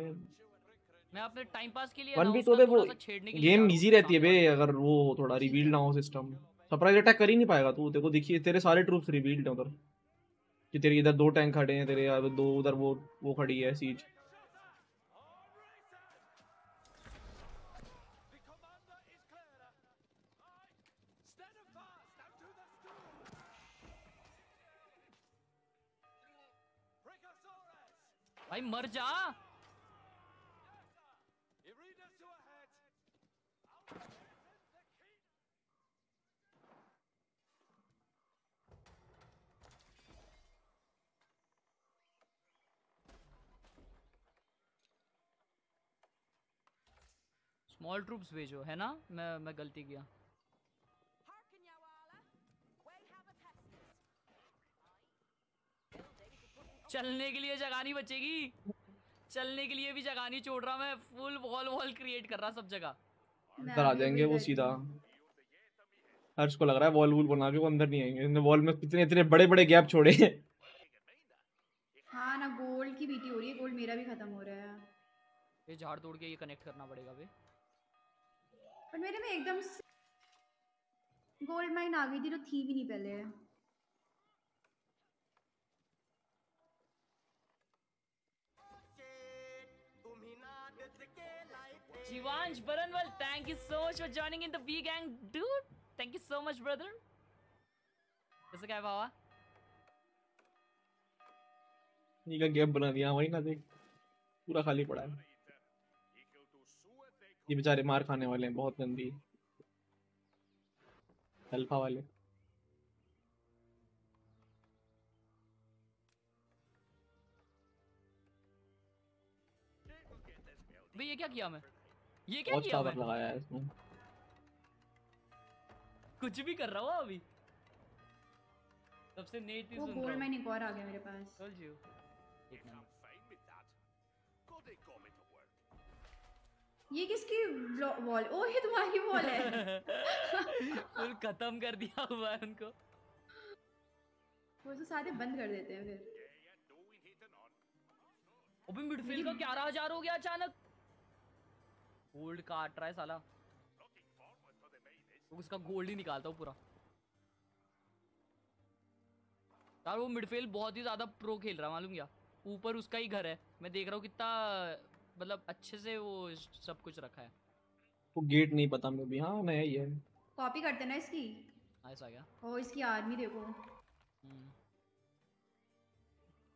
मैं अपने टाइम पास के लिए वन उसका टू पे वो गेम इजी रहती है बे अगर वो थोड़ा रिवील ना हो सिस्टम सरप्राइज़ अटैक कर ही नहीं पाएगा तू देखो देखिए तेरे सारे ट्रूप्स रिवील्ड हैं उधर। कि तेरे इधर दो टैंक खड़े हैं तेरे यार दो उधर वो वो खड़ी है सीज भाई मर जा। स्मॉल ट्रूप्स भेजो है ना? मैं मैं गलती किया। चलने के लिए जगह नहीं बचेगी। चलने के लिए भी जगह नहीं छोड़ रहा मैं फुल वॉल वॉल क्रिएट कर रहा सब जगह। अंदर आ जाएँगे वो सीधा। हर्ष को लग रहा है वॉल वूल बना के वो अंदर नहीं आएँगे। इसने वॉल में इतने इतने बड़े बड़े गैप छोड़े। हैं हाँ ना गोल्ड की बीटी हो रही है गोल्ड मेरा भी खत्म हो रहा है। ये झाड़ तोड़ के ये कनेक्ट करना पड़ेगा बे। पर मेरे में एकदम गोल्ड माइन आ गई थी तो थी भी नहीं पहले। Jivansh Baranwal, thank you so much for joining in the V gang, dude. Thank you so much, brother. कसं काय भावा ये का गैप बना दिया वही ना देख पूरा खाली पड़ा है ये बेचारे मार खाने वाले हैं बहुत गंदी अल्फ़ा वाले भाई ये क्या किया मैं ये क्या किया टावर लगाया है इसमें। कुछ भी कर रहा हूँ अभी। सबसे नेट ही वो सुन रहा एक और आ गया मेरे पास. एक मिनट ये किसकी वॉल ओ ये तुम्हारी वॉल है। फुल खत्म कर दिया हुआ है उनको। वो तो सारे बंद कर देते हैं फिर। अबे मिडफील्ड का ग्यारह हज़ार हो गया अचानक? गोल्ड काट रहा है साला। तो उसका गोल्ड ही निकालता हूँ पूरा। यार वो मिडफील्ड बहुत ही ज़्यादा प्रो खेल रहा है मालूम क्या? ऊपर उसका ही घर है। मैं देख रहा हूँ कितना मतलब अच्छे से वो सब कुछ रखा है। वो गेट नहीं पता मुझे भी। हाँ नया ही है। कॉपी करते ना इसकी। ऐसा क्या ओ इसकी आर्मी देखो।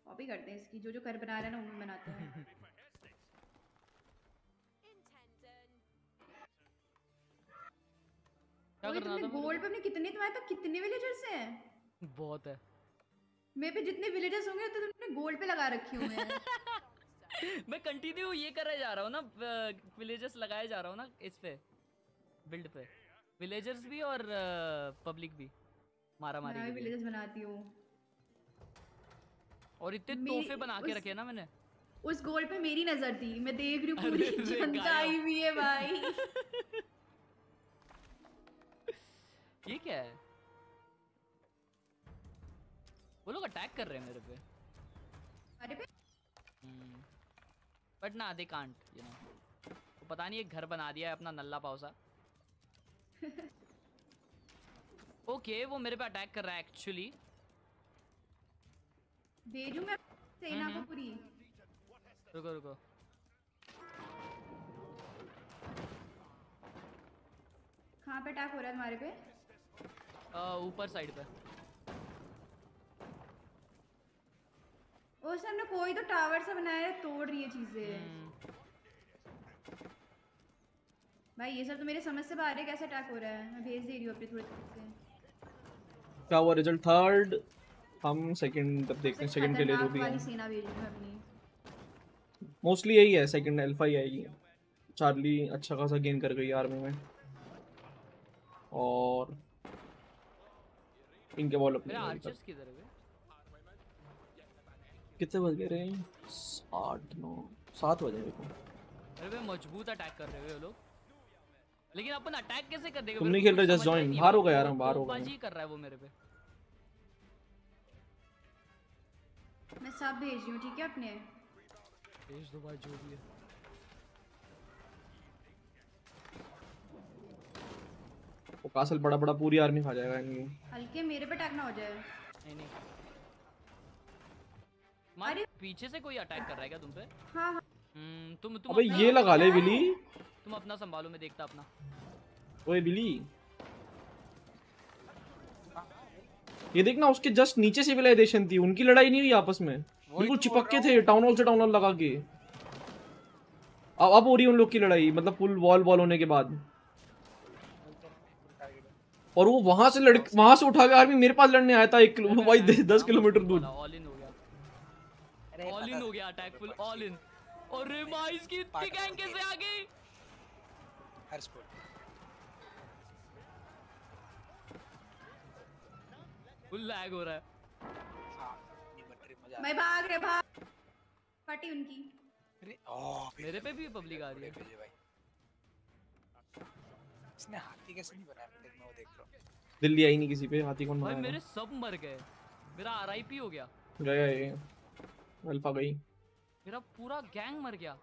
कॉपी करते हैं इसकी। जो जो घर बना रहे हैं ना उनमें बनाते हैं। क्या करना था गोल्ड पे अपने कितने तुम्हारे पास कितने विलेजर्स हैं? बहुत है। मेरे पे जितने विलेजर्स होंगे तो तुमने गोल्ड पे लगा रखे हुए हैं। मैं कंटिन्यू ये कर जा रहा हूँ ना विलेजर्स लगाए जा रहा हूँ ना इस पे बिल्ड पे। विलेजर्स भी और पब्लिक भी मारा मारी मैं विलेजर्स बनाती हूँ। और इतने तोहफे बना के रखे ना मैंने। उस गोल्ड पे मेरी नज़र थी। मैं देख रही हूँ पूरी जनता आई हुई है भाई। ये क्या है? वो लोग अटैक कर रहे हैं मेरे पे। अरे पे बट ना दे कांट यू नो तो पता नहीं एक घर बना दिया है अपना नल्ला पाउसा ओके वो मेरे पे अटैक कर रहा है एक्चुअली भेजू मैं सेना को हम्म। पूरी? रुको रुको। कहाँ पे अटैक हो रहा है तुम्हारे पे? ऊपर साइड पे। उस हमने कोई तो टावर सा बनाया है तोड़ रही है चीज़ें। भाई ये सब तो मेरे समझ से बाहर है कैसे अटैक हो रहा है? मैं भेज दे रही हूँ अपने थोड़े से। क्या हुआ रिज़ल्ट थर्ड हम सेकंड तब देखते हैं सेकंड के लिए जो भी वाली है सेना भेज रही अपनी। मोस्टली यही है सेकंड अल्फ़ा ही आएगी। चार्ली अच्छा खासा गेन कर गई आर्मी में। और इनके बॉल अपने मेरे level आर्चर्स किधर है कितने बज गए रे? आठ नौ सात बजे मेरे को। मेरे पे मज़बूत अटैक कर रहे हैं वो लोग। लेकिन अपन अटैक कैसे कर देगा तुम नहीं खेल रहे, join. नहीं बाहर हो रहा। यार, हम बाहर हो तोपबाजी गए। कर रहा है वो मेरे पे। मैं सब भेज रही हूँ ठीक है अपने? भेज दो भाई जो भी है। वो कासल बड़ा बड़ा पूरी आर्मी खा जाएगा इनकी हल्के मेरे पे अटैक ना हो जाए। नहीं नहीं। मार पीछे से कोई अटैक कर रहा है क्या तुम पे? हाँ हाँ। हम्म तुम तुम अबे ये लगा ले बिली तुम अपना संभालो मैं देखता अपना। ओए बिली ये देखना उसके जस्ट नीचे सिविलाइजेशन थी उनकी लड़ाई नहीं हुई आपस में। बिल्कुल तो चिपक के थे टाउन हॉल से टाउन हॉल लगा के। अब अब हो रही है उन लोग की लड़ाई मतलब फुल वॉल वॉल होने के बाद। और वो वहाँ से लड़ वहाँ से उठा के आर्मी मेरे पास लड़ने आया था एक किलो भाई दस- किलोमीटर दूर। ऑल इन हो गया। ऑल इन हो गया अटैक फुल ऑल इन और रे माँ इसकी इतनी गैंग कैसे आ गई? हर स्पोर्ट फुल लैग हो रहा है। हाँ बट मज़ा मैं भाग रहे भाग। फटी उनकी। अरे ओह मेरे पे भी पब्लिक आ रही है। भाई। इसने हाथी कैसे नहीं बनाया देख मैं वो देख रहा हूँ दिल्ली आई नहीं किसी पे हाथी कौन भाई मेरे सब मर गए। मेरा आरआईपी हो गया। गया ये। अल्फ़ा गई। मेरा पूरा गैंग मर गया।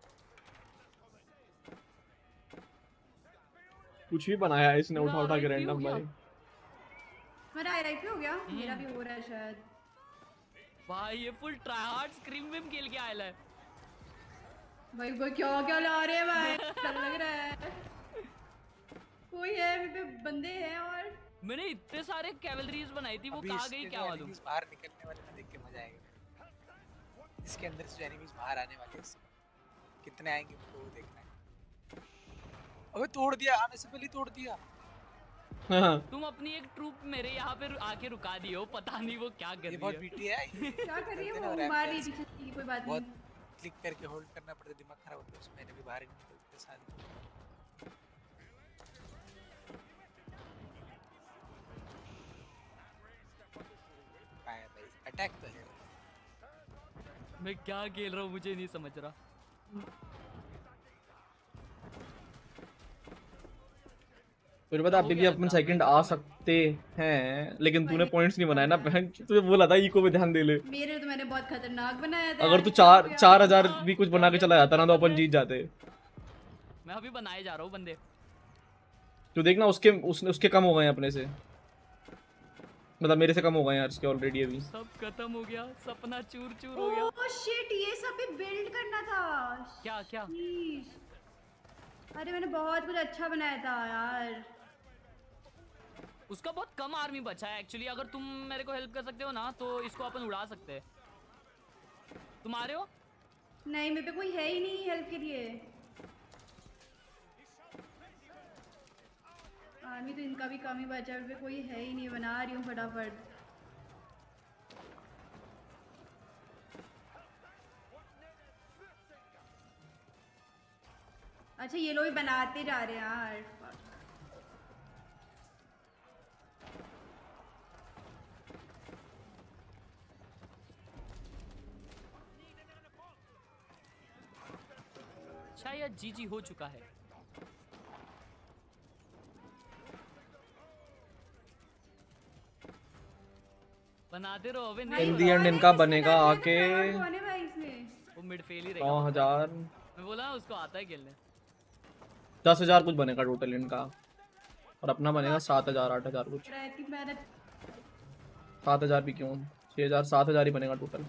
कुछ भी बनाया है इसने उठा उठा के रैंडम भाई। मेरा आईआईपी हो गया। हम्म। मेरा भी हो रहा है शायद। भाई ये फुल ट्राइहार्ड स्क्रीम विम खेल के आया है। भाई वो क्या क्या ला रहे हैं भाई? लग रहा है। कोई है मेरे पे बंदे हैं और मैंने इतने सारे कैवलरीज बनाई थी वो कहाँ गई क्या मालूम? बाहर निकलने वाले ना देख के मज़ा आएगा। इसके अंदर से एनिमीज बाहर आने वाले हैं कितने आएँगे वो देखना है। अबे तोड़ दिया आने से पहले तोड़ दिया। हाँ। तुम अपनी एक ट्रूप मेरे यहाँ पे आके रुका दिए हो पता नहीं वो क्या कर ये रही बहुत है। बीटी है। क्या कर रही है वो? मार रही थी कोई बात बहुत नहीं। क्लिक करके होल्ड करना पड़ता है दिमाग खराब होता है उसमें मैंने भी बाहर नहीं निकलते सारे अटैक है? मैं क्या खेल रहा हूँ मुझे नहीं समझ रहा। फिर बता अभी भी अपन सेकंड आ सकते हैं लेकिन तूने पॉइंट्स नहीं बनाए ना बहन तुझे बोला था इको पे ध्यान दे ले। मेरे तो मैंने बहुत खतरनाक बनाया था अगर तू चार चार हज़ार भी कुछ बना के चला जाता ना तो अपन जीत जाते। मैं अभी बनाए जा रहा हूँ बंदे। तो देखना उसके उसने उसके कम हो गए हैं अपने से। मतलब मेरे से कम हो गए यार इसके ऑलरेडी अभी। सब खत्म हो गया सपना चूर चूर हो गया। ओह शिट ये सब भी बिल्ड करना था। क्या क्या? अरे मैंने बहुत कुछ अच्छा बनाया था यार। उसका बहुत कम आर्मी बचा है एक्चुअली अगर तुम मेरे को हेल्प कर सकते हो ना तो इसको अपन उड़ा सकते हैं। तुम आ रहे हो? नहीं मेरे पे कोई है ही नहीं हेल्प के लिए। आर्मी तो इनका भी कम ही बचा है पे कोई है ही नहीं, बना रही हूँ फटाफट अच्छा ये लोग बनाते जा रहे हैं यार. शायद जी जी हो चुका है बनाते रहो अबे नहीं इन दी एंड इनका बनेगा आके। कौन है भाई इसमें वो मिड ही रहेगा। हज़ार। मैं बोला उसको आता है खेलने। दस हज़ार कुछ बनेगा टोटल इनका। और अपना बनेगा सात हज़ार आठ हज़ार कुछ। रहती मेहनत सात हज़ार भी क्यों? छह हज़ार सात हज़ार ही बनेगा टोटल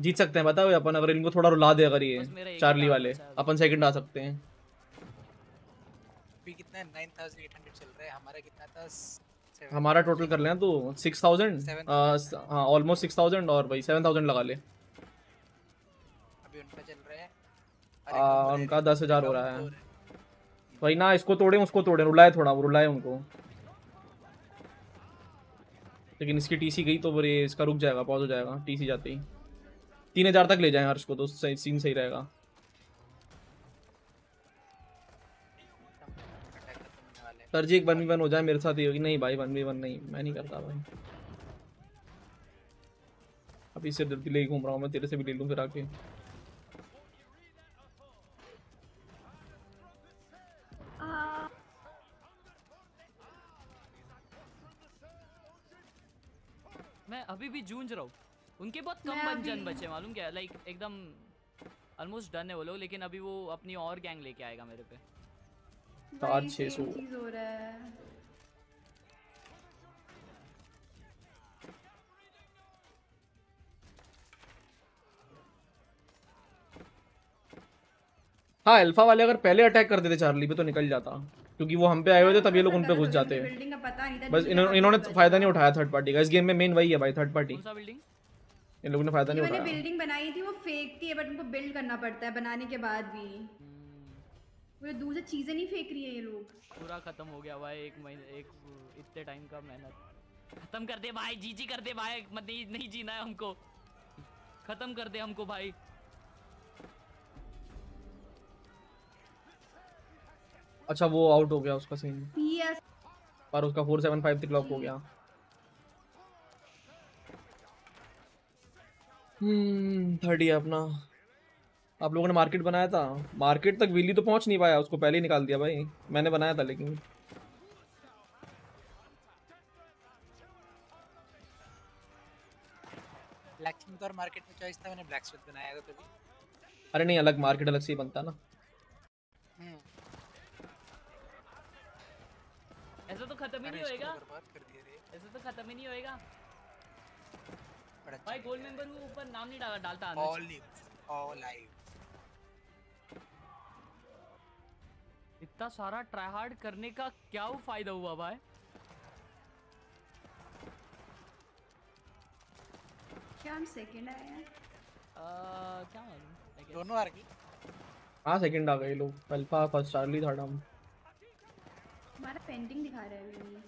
जीत सकते हैं बताओ अपन अगर इनको थोड़ा रुला दे अगर ये चार्ली वाले। अपन सेकंड आ सकते हैं। अभी कितना है? 9800 चल रहा है। हमारा कितना था? हमारा टोटल कर लेना तो सिक्स थाउज़ेंड हाँ ऑलमोस्ट सिक्स थाउज़ेंड और भाई सेवन थाउज़ेंड लगा ले। अभी उनका चल रहा है। आ, उनका दस हज़ार हो रहा है। भाई ना इसको तोड़े उसको तोड़े रुलाए थोड़ा वो रुलाए उनको। लेकिन इसकी टीसी गई तो बोरे इसका रुक जाएगा पॉज हो जाएगा टीसी जाते ही। तीन हज़ार तक ले जाए हर्ष को तो सही सीन सही रहेगा। सर जी एक वन वी वन हो जाए मेरे साथ ही होगी। नहीं भाई वन वी वन नहीं। मैं नहीं करता भाई। अभी से दर्दी ले घूम रहा हूँ मैं तेरे से भी ले लूँ फिर आके। मैं अभी भी जूझ रहा हूँ। उनके बहुत कम बंजन बचे मालूम क्या? लाइक एकदम ऑलमोस्ट डन है वो लोग लेकिन अभी वो अपनी और गैंग लेके आएगा मेरे पे। सात वही छः सौ। हो रहा अल्फ़ा वाले अगर पहले अटैक कर देते चार्ली पे तो निकल जाता क्योंकि वो हम पे आए हुए थे तब ये लोग उन पे घुस जाते। हैं पता नहीं बस इन्होंने इन्होंने फ़ायदा नहीं उठाया थर्ड पार्टी का इस गेम में मेन वही है भाई थर्ड पार्टी बिल्डिंग इन लोगों ने फ़ायदा नहीं उठाया। बिल्डिंग बनाई थी वो फेक थी बट उनको बिल्ड करना पड़ता है बनाने के बाद भी। वो दूसरी चीज़ें नहीं फेंक रही है ये लोग। पूरा खत्म हो गया भाई एक महीने एक इतने टाइम का मेहनत। खत्म कर दे भाई जी जी कर दे भाई मत नहीं, नहीं जीना है हमको। खत्म कर दे हमको भाई। अच्छा वो आउट हो गया उसका सीन पीएस पर उसका फोर सेवन फाइव तक लॉक हो गया। हम्म थर्ड ही अपना। आप लोगों ने मार्केट बनाया था। मार्केट तक विली तो पहुँच नहीं पाया उसको पहले ही निकाल दिया भाई। मैंने बनाया था लेकिन। ब्लैक और मार्केट में चॉइस था मैंने ब्लैक बनाया था तभी। अरे नहीं अलग मार्केट अलग से ही बनता ना। हम्म। ऐसा तो खत्म ही नहीं होएगा। बर्बाद कर दिया रे। ऐसा तो खत्म ही नहीं होएगा। भाई गोल्ड मेंबर को ऊपर नाम नहीं डाला डालता ऑल ऑल लाइव इतना सारा ट्राई हार्ड करने का क्या फ़ायदा हुआ भाई? क्या हम सेकंड आए हैं? क्या मालूम? दोनों गई। हाँ सेकंड आ गए लोग। अल्फ़ा फ़र्स्ट चार्ली थर्ड हम। हमारा पेंटिंग दिखा रहा है अभी।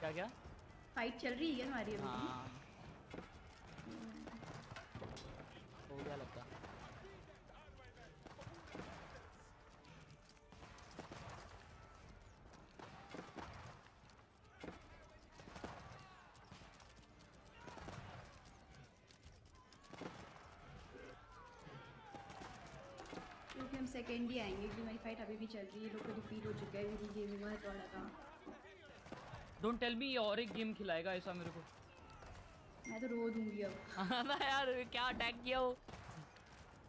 क्या क्या? फाइट चल रही है हमारी अभी। हाँ। हो गया लगता हम सेकंड ही आएँगे क्योंकि हमारी फाइट अभी भी चल रही है लोग तो डिफीट हो चुका है मेरी गेम में थोड़ा था। डोंट टेल मी और एक गेम खिलाएगा ऐसा मेरे को। मैं तो रो दूँगी अब। हाँ ना यार क्या अटैक किया वो?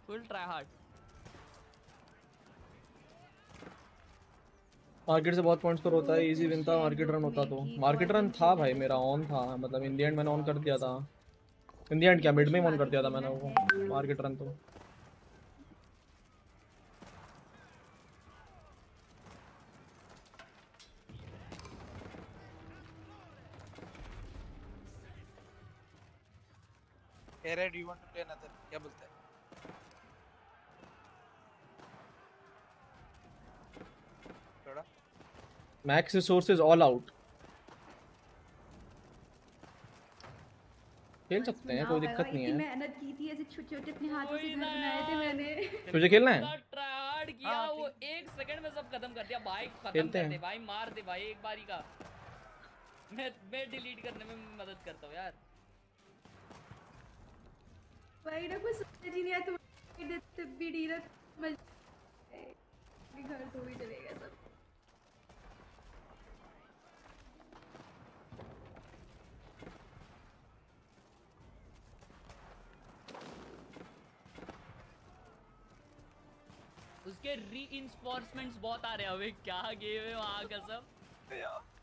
फुल ट्राई हार्ड मार्केट से बहुत पॉइंट्स पर होता है इजी विन था मार्केट रन होता तो। मार्केट रन था भाई मेरा ऑन था। मतलब इन द एंड मैंने ऑन कर दिया था। इन द एंड क्या मिड में ऑन कर दिया था मैंने वो। मार्केट रन तो। कह रहे do you want to play another क्या बोलता है? थोड़ा। मैक्स रिसोर्सेज ऑल आउट खेल सकते हैं कोई दिक्कत नहीं है। मेहनत की थी ऐसे छोटे छोटे अपने हाथों से घर बनाए थे मैंने। तुझे खेलना है? ट्राई किया वो एक सेकंड में सब खत्म कर दिया। भाई खत्म कर दे भाई मार दे भाई एक बारी का। मैं मैं डिलीट करने में मदद करता हूँ यार। भाई ना कुछ समझ ही नहीं आया तुम तब भी समझ घर तो भी चले गए सब। उसके रीइंफोर्समेंट्स बहुत आ रहे हैं अबे क्या गेम है वहाँ का सब?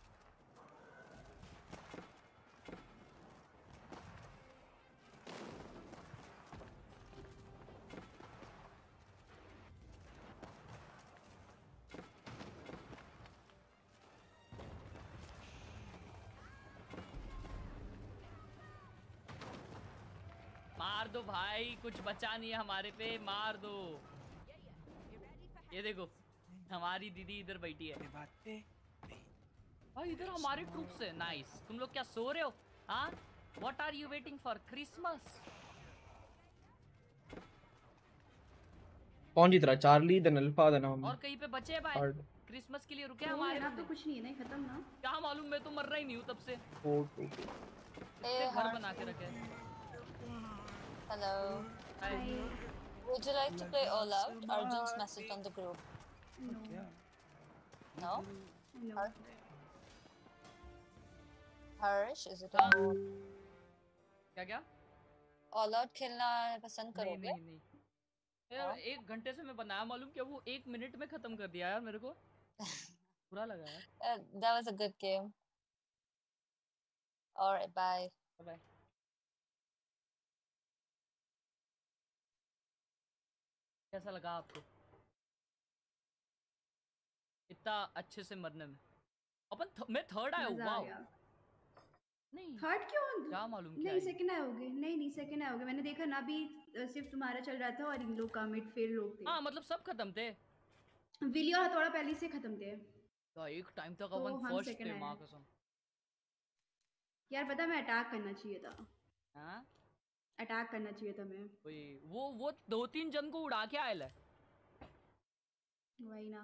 दो भाई कुछ बचा नहीं है हमारे पे मार दो। ये देखो हमारी दीदी इधर बैठी है। भाई इधर हमारे ट्रूप्स है। नाइस तुम लोग क्या सो रहे हो? हाँ? What are you waiting for Christmas कौन जीत रहा? चार्ली देन अल्फ़ा देन हम। और कहीं पे बचे हैं भाई? क्रिसमस के लिए रुके हमारे है ना तो कुछ नहीं है ना खत्म ना। क्या मालूम मैं तो मर रहा ही नहीं हूँ तब से। फिर घर बना के रखे हैं। Hello. Hi. Would you like to play All Out? Arjun's message on the group. No. No? No. Harish, is it no? क्या क्या All Out खेलना पसंद करोगे? नहीं नहीं नहीं। यार एक घंटे से मैं बनाया मालूम क्या वो एक मिनट में खत्म कर दिया यार मेरे को बुरा लगा यार Uh, that was a good game. Alright, bye. Bye कैसा लगा आपको? इतना अच्छे से मरने में। अपन थ, मैं थर्ड आया हूँ वाओ नहीं। थर्ड क्यों क्या मालूम क्या नहीं? सेकंड आओगे नहीं नहीं सेकंड आओगे मैंने देखा ना अभी सिर्फ़ तुम्हारा चल रहा था और इन लोग का मिडफील्ड लोग थे। हाँ मतलब सब खत्म थे। विली और हथौड़ा पहले से खत्म थे। तो एक टाइम तक तो अपन फ़र्स्ट थे आए माँ। कसम। यार पता मैं अटैक करना चाहिए था। हाँ? अटैक करना चाहिए था मैं वही वो वो दो तीन जन को उड़ा के आयल है। वही ना।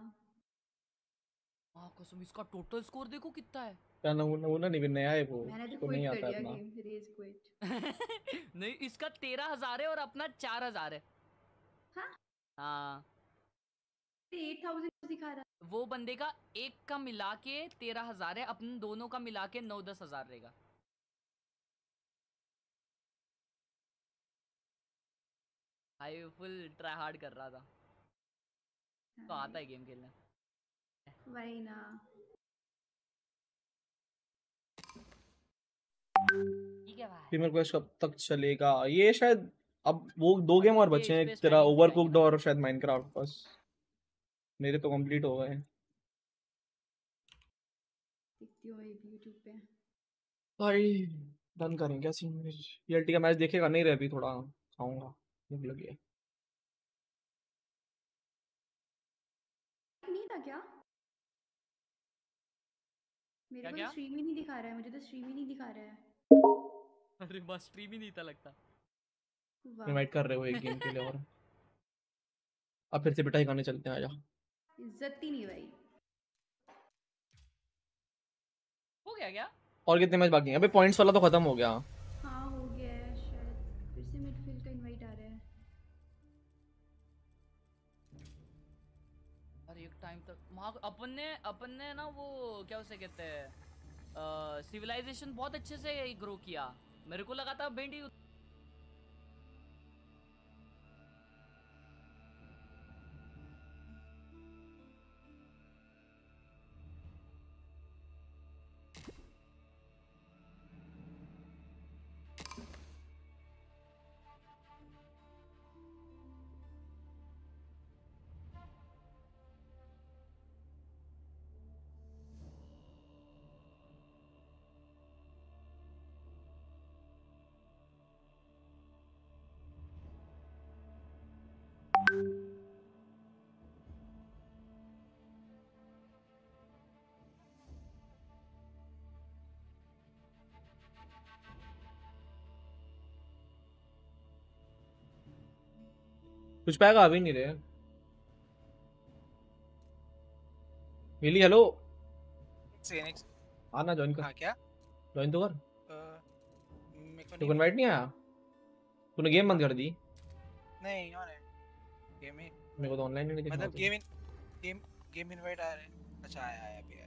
माँ कसम इसका टोटल स्कोर देखो कितना है। क्या नमूना नमूना नहीं नया है वो। मैंने तो नहीं आता इतना। रेज क्विट नहीं इसका तेरह हज़ार है और अपना चार हज़ार है। हाँ। हाँ। एट थाउज़ेंड दिखा रहा। वो बंदे का एक का मिला के तेरह हज़ार है अपन दोनों का मिला के नौ दस हज़ार रहेगा। भाई फुल ट्राई हार्ड कर रहा था। तो आता है गेम खेलने। वही ना। ठीक है भाई। कब तक चलेगा? ये शायद अब वो दो गेम और बचे हैं तेरा ओवरकुक्ड और शायद माइनक्राफ्ट बस। मेरे तो कंप्लीट हो गए हूँ। भाई डन करें क्या सीन ईएलटी का मैच देखेगा? नहीं रहे अभी थोड़ा खाऊँगा। लगी? है नहीं था क्या? मेरे को तो स्ट्रीम ही नहीं दिखा रहा है मुझे तो स्ट्रीम ही नहीं दिखा रहा है। अरे बस स्ट्रीम ही नहीं था लगता। इनवाइट कर रहे हो एक गेम के लिए और। अब फिर से पिटाई खाने चलते हैं आजा। इज़्ज़त ही नहीं भाई। हो गया क्या? और कितने मैच बाकी हैं? अबे पॉइंट्स वाला तो खत्म हो गया। वहाँ अपन ने अपन ने ना वो, क्या उसे कहते हैं सिविलाइजेशन बहुत अच्छे से ग्रो किया। मेरे को लगा था बेंडी कुछ पैगा अभी नहीं रहे। मिली हेलो आना ज्वाइन कर। हाँ क्या? ज्वाइन तो कर। तो इनवाइट नहीं आया? तूने गेम बंद कर दी? नहीं ऑन है गेम ही। मेरे को तो ऑनलाइन नहीं मतलब game in game game invite आ रहा है। अच्छा आया आया अभी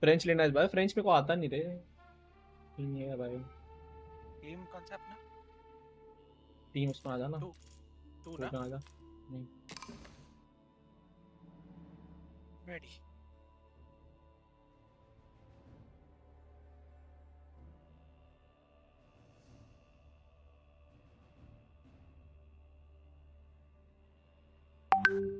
फ्रेंच लेना है भाई। फ्रेंच मेरे को आता नहीं रे। नहीं है भाई। गेम कौन सा अपना? टीम उसमें आ जाना। टू उसमें ना। आ जा। नहीं। रेडी तू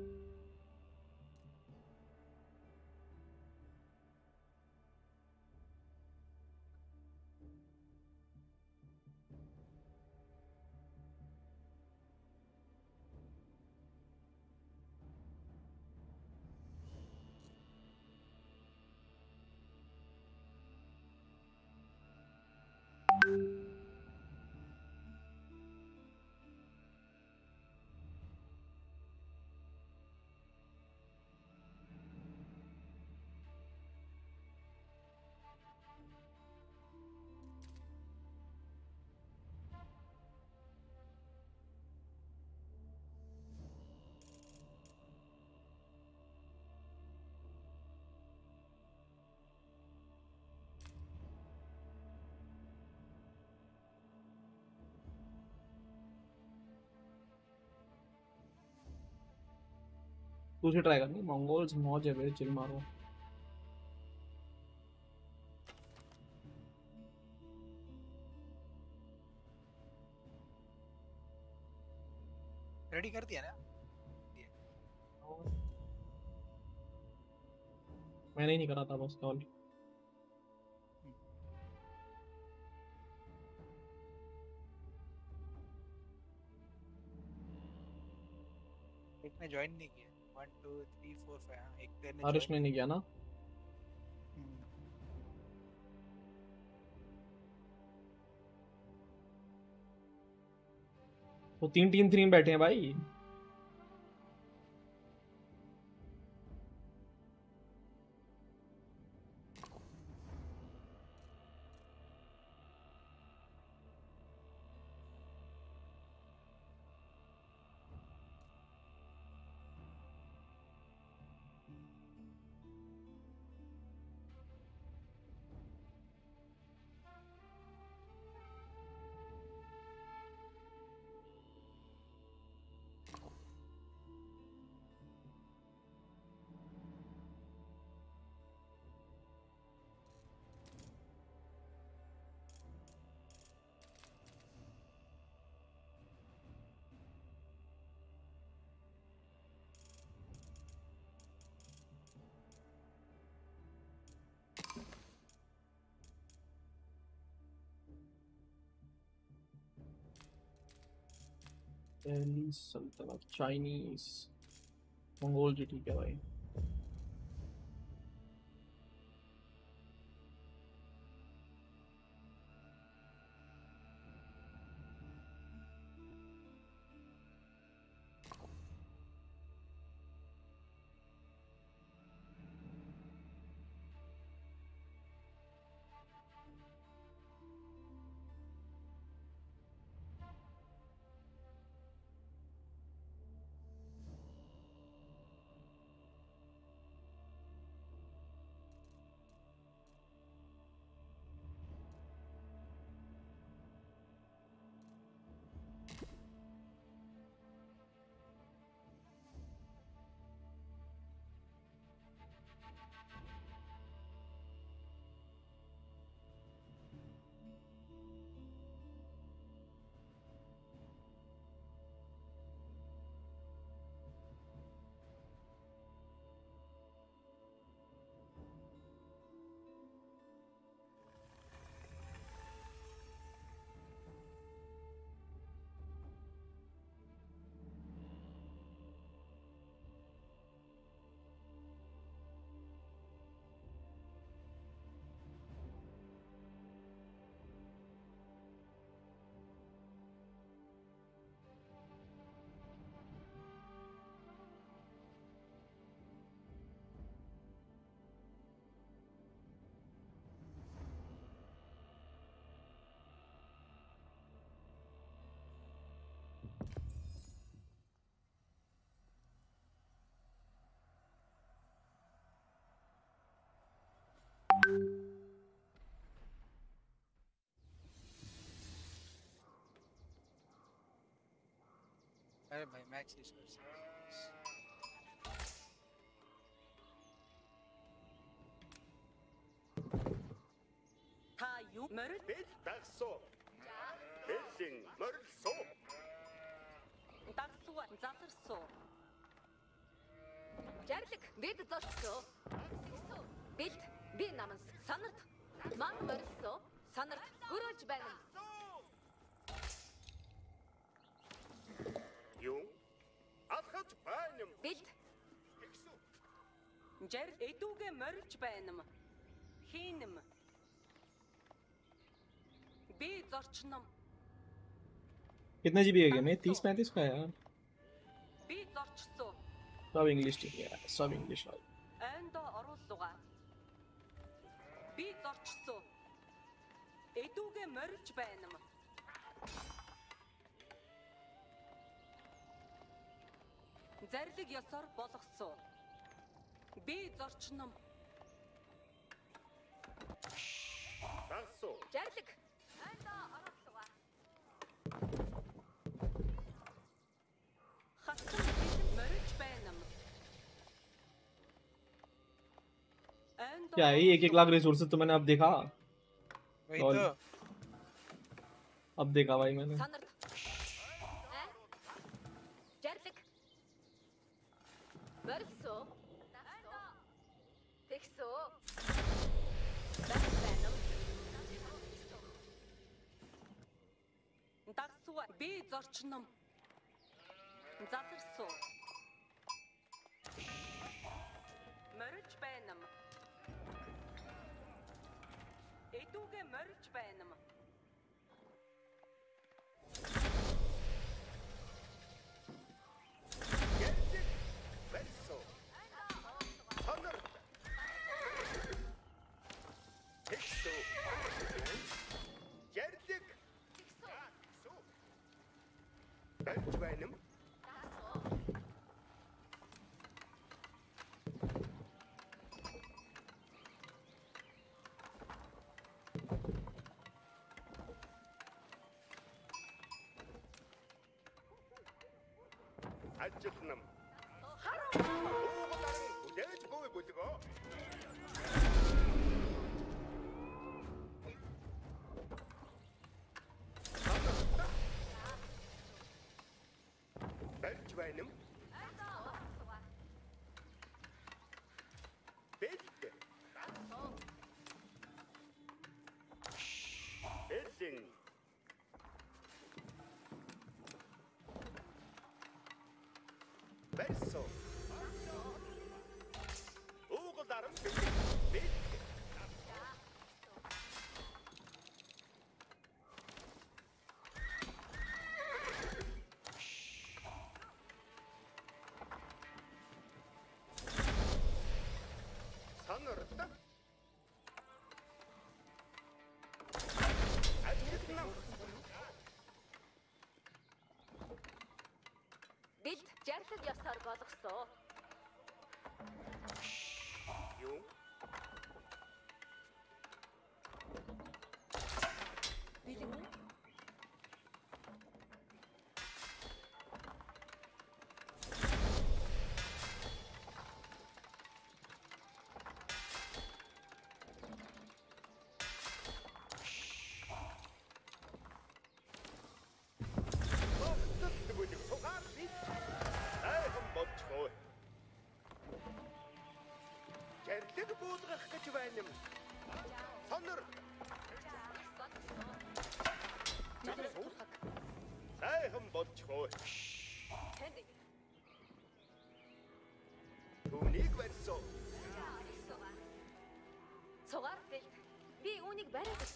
से ट्राई करनी मंगोल्स मौज है भाई चिल मारो। रेडी कर दिया ना? मैंने ही नहीं करा था बस कॉल एक ने ज्वाइन नहीं किया। One two three four five हाँ एक तेरे ने हर्ष ने नहीं किया ना? हम्म, वो तीन टीम थ्री में बैठे हैं भाई। दिल्ली सल्तनत चाइनीज़ मंगोल जी ठीक है अरे भाई मैच ही सोच та юу морил бэл дагсуу бэлэн морилсуу дагсуу заларсуу жарлаг бид зогсоо бэлд би наманс санарт ман морьсоо санарт өрөөж байна. 용 атхаж байнам Бэлт Жар эдүүгээ морьж байна юм. Хийнэм. Би зорчном. कितना जीबी है गेम में तीस पैंतीस का है यार Би зорчсоо. सब इंग्लिश ठीक है यार सब इंग्लिश वाला Айндоо оруулуугаа. Би зорчсон. Эдүүгээ моривч байна юм. Зарлиг ёсоор болгосон. Би зорчном. Гансуу. Зарлиг. Энд орохгүй. क्या है एक एक लाख रिसोर्सेज तो मैंने अब देखा वही लॉल। तो अब देखा भाई मैंने санарт. Э? Жарлиг. Морьсоо. Тэгсөө. Байна. Дагсуу би зорчном. Завсарсуу. сэдүүгээ морилж байна юм. Güvenim оролдоо. Бэлд 60 ёсоор болгосон. Гэрлэг буулгах гэж байна юм. Сонор. Айхан бодчихоо. Тэнд Түүнийг барьсан. цугаар бэлт. Би үүнийг бариад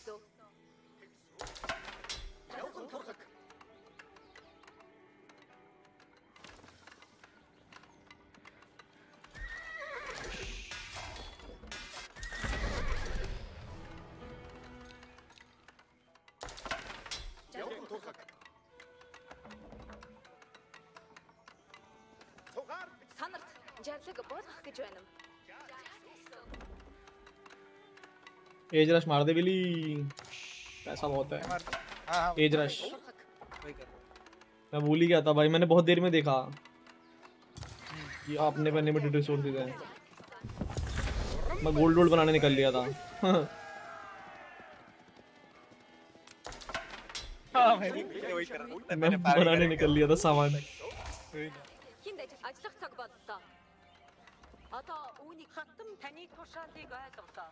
एज रश मार दे बिली। पैसा बहुत है। हाँ हाँ एज रश। मैं भूल ही गया था भाई मैंने बहुत देर में देखा। कि आपने पे लिमिटेड रिसोर्सेज है मैं गोल्ड वोल्ड बनाने निकल लिया था। हाँ मैं भी वही कर रहा हूँ मैं बनाने निकल लिया था सामान। Одоо үүнийг хатам таны тушаалыг ойлголоо.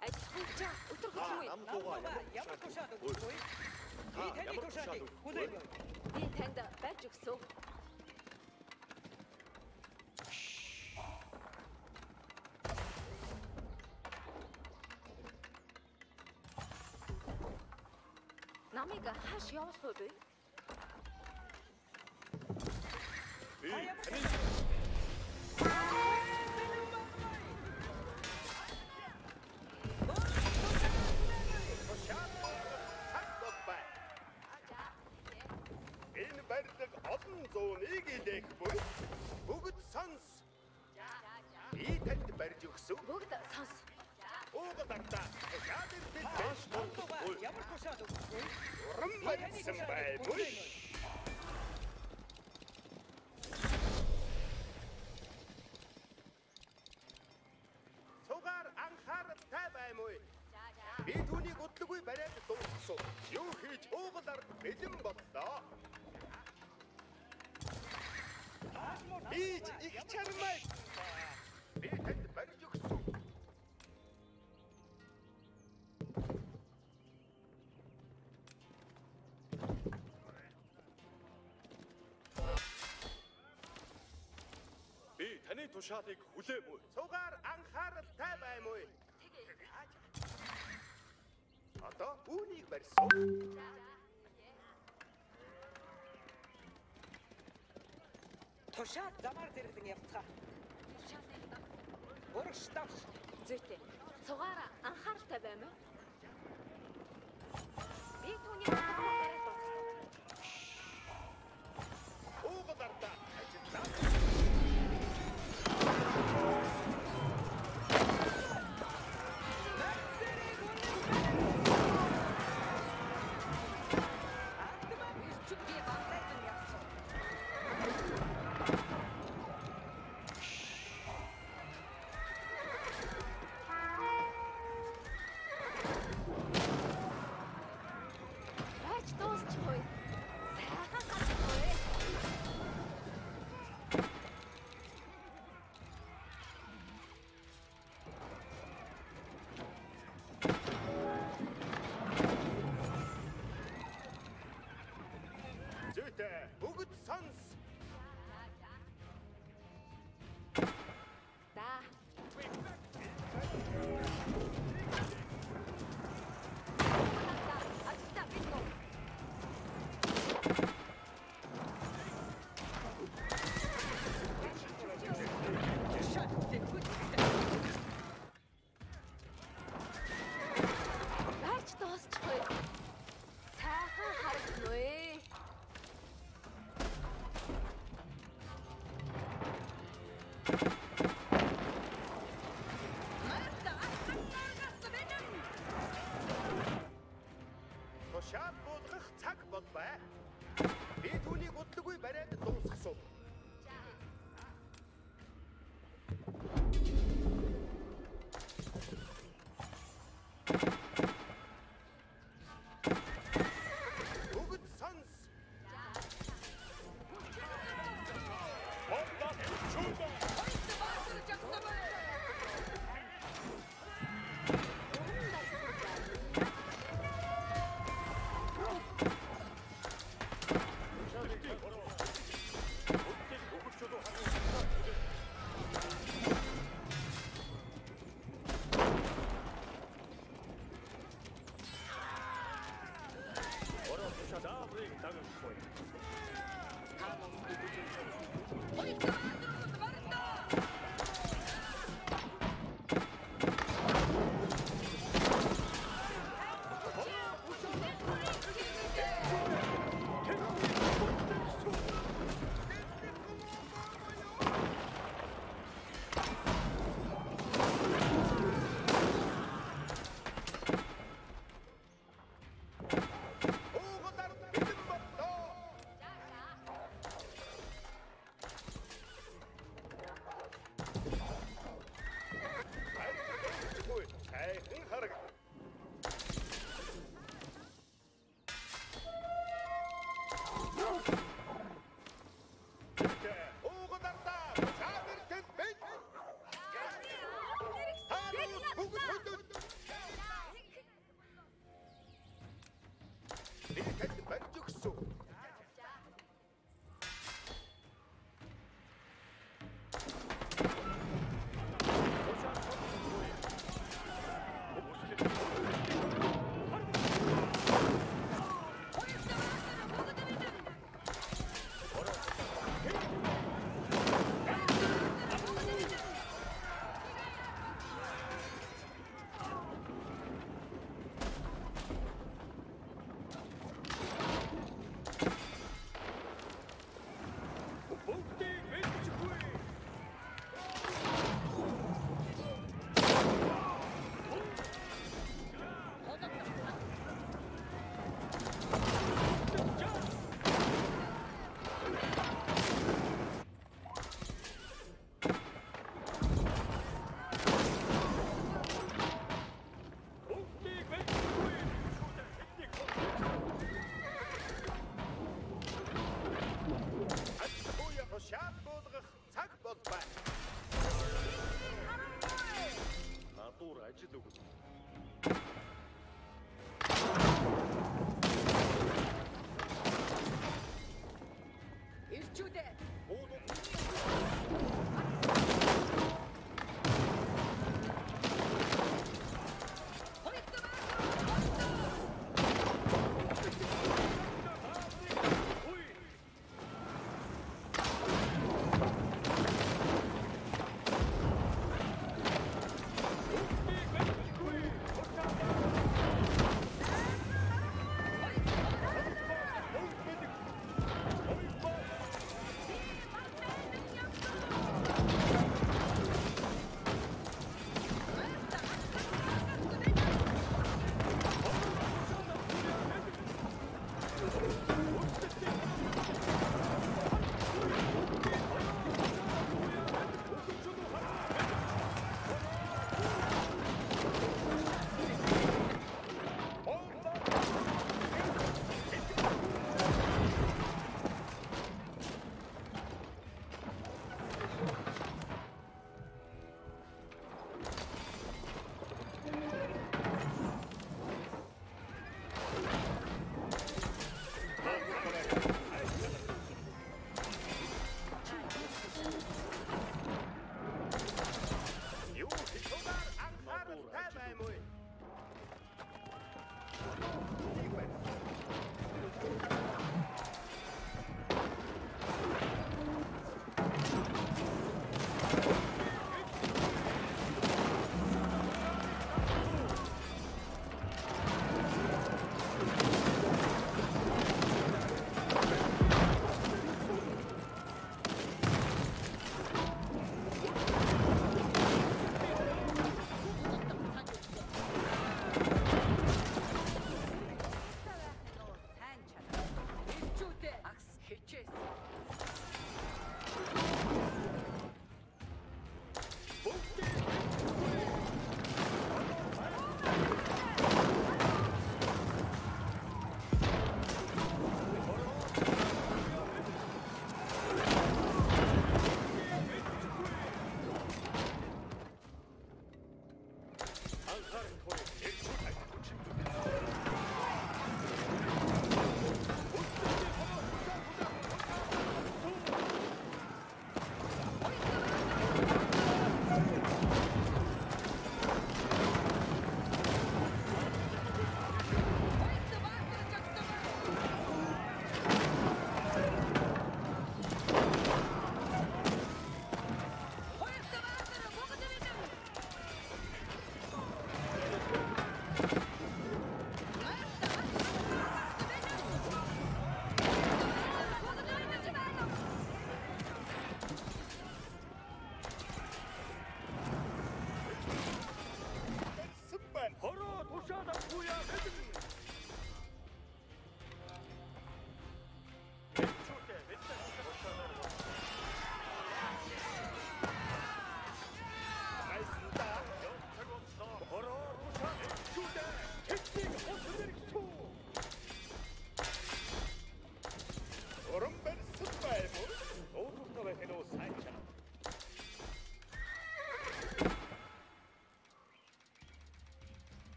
Ажиллах гэж өдөр хөдөлмөр. Ямар тушаал өгөхгүй. Би таны тушаалыг хүлээн. Би танд барьж өгсөн. Намайг хааш явуулах вэ? би зууныг илээхгүй. Бүгд сонс. Би танд барьж өгсөн. Бүгд сонс. Уугадартаа шаад ирдэл байж болтугай. Ямар тушаал өгөхгүй. Уран барьсан байггүй. Сугаар анхааралтай баймгүй. Би түүнийг удлгүй бариад дууссан. Юу хийж уугалаар бэлэн боллоо. Ч их чармай. Би танд барьж өгсөн. Би таны тушаалыг хүлээмүү. Сугаар анхааралтай баймгүй. Одоо үүнийг барьсан. Тушаад замаар зэрэглэн явцгаа. Тушаад явцгаа. Урагш давш. Зүйтэй. Цугаараа анхааралтай баймаа. Би түүний Уугад ардаа.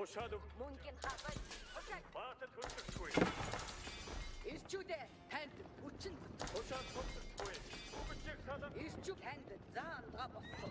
Хушаад өг. Мөнгөний хавар. Хушаад. Баатад хөлсөхгүй. Ирчүүд танд үчин. Хушаад хөлсөхгүй. Бүгд яг салан. Ирчүүд танд заалга болсон.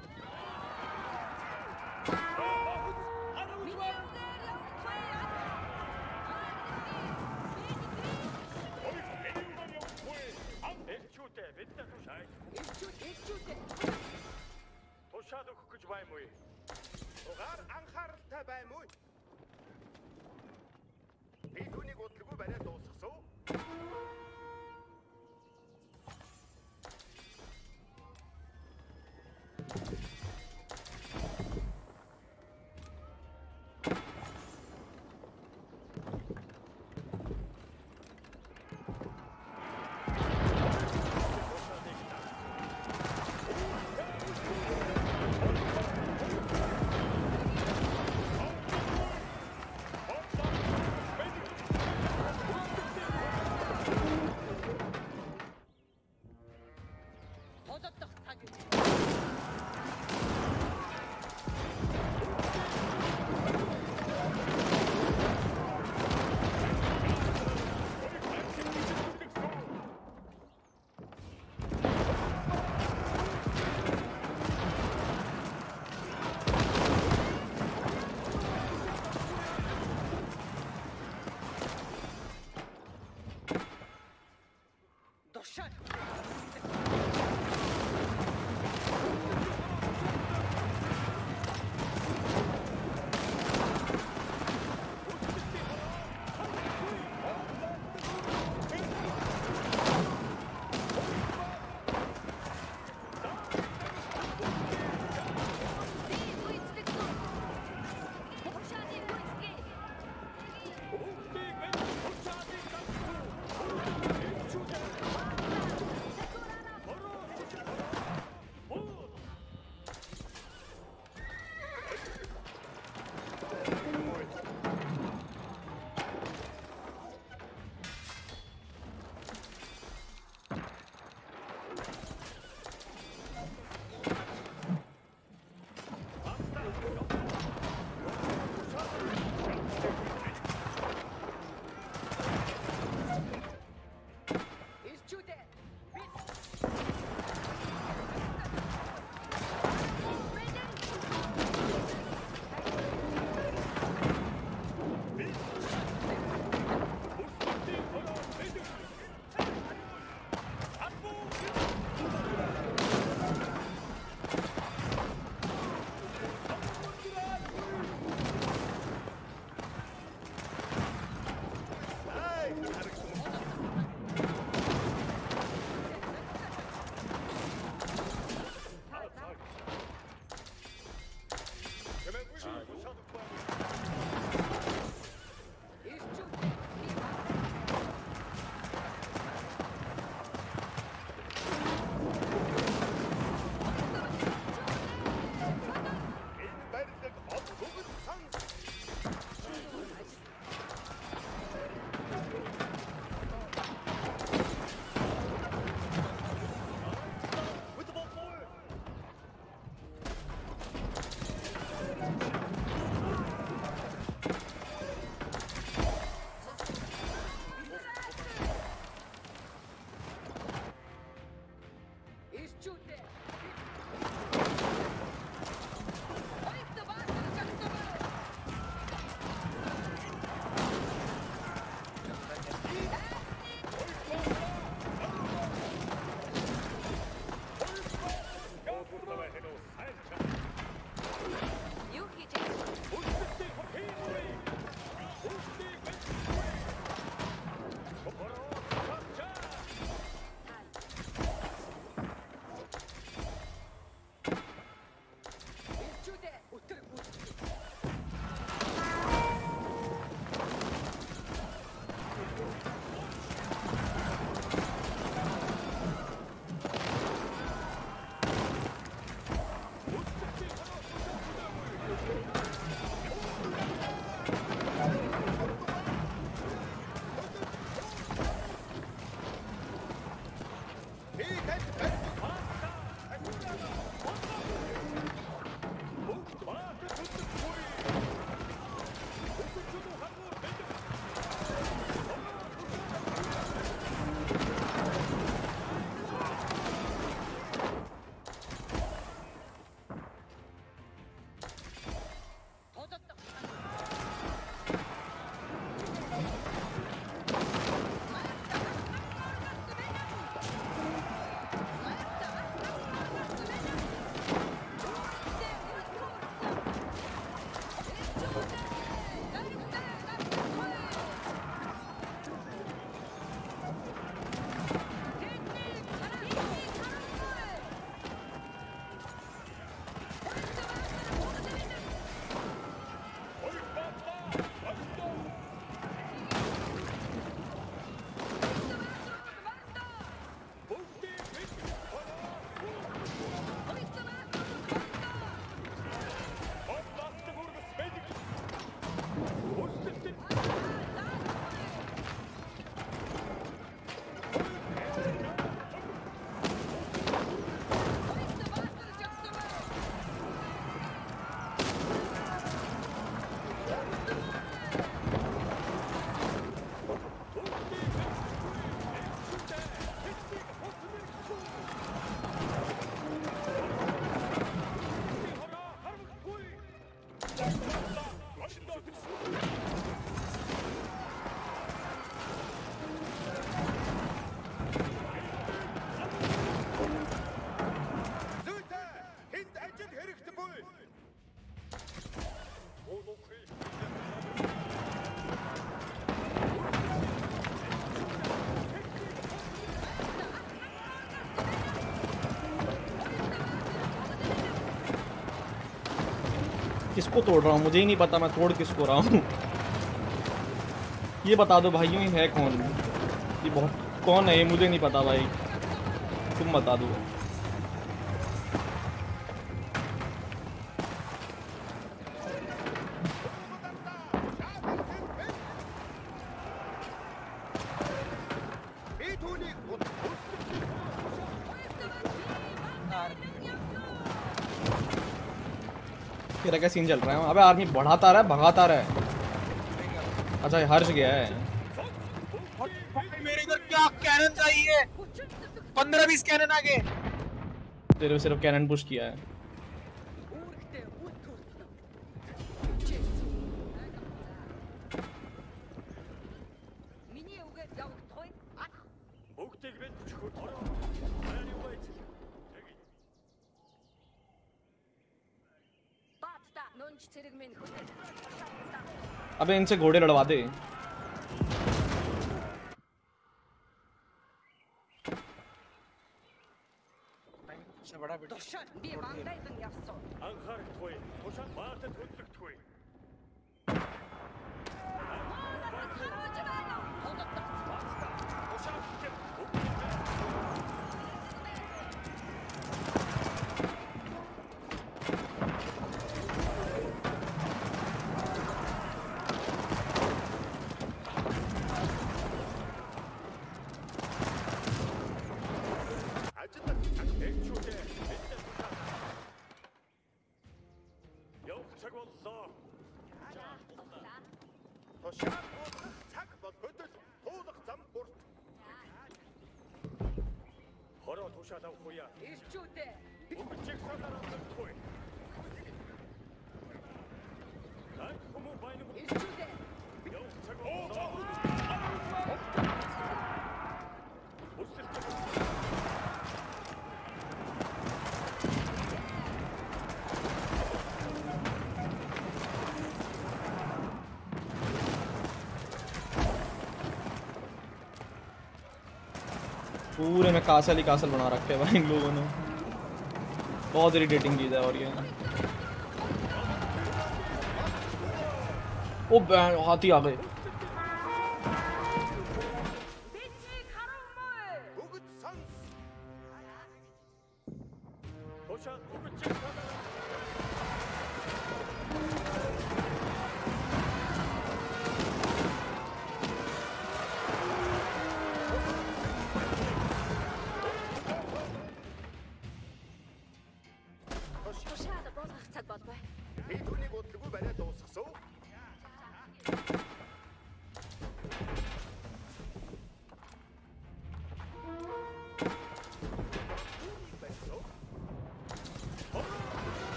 किसको तोड़ रहा हूँ? मुझे ही नहीं पता, मैं तोड़ किसको रहा हूँ? ये बता दो भाइयों है कौन? ये बहुत, कौन है ये? मुझे नहीं पता भाई। तुम बता दो। क्या सीन चल रहा है। अबे आर्मी बढ़ाता रहा है भगाता रहा है। अच्छा हर्ष गया है। मेरे इधर क्या कैनन चाहिए? पंद्रह बीस कैनन आगे। तेरे सिर्फ़ कैनन पुश किया है। अबे इनसे घोड़े लड़वा दे। पूरे में कासल ही कासल बना रखे हैं भाई इन लोगों ने। बहुत इरिटेटिंग चीज़ है और ये। ओ बैन हाथी आ गए।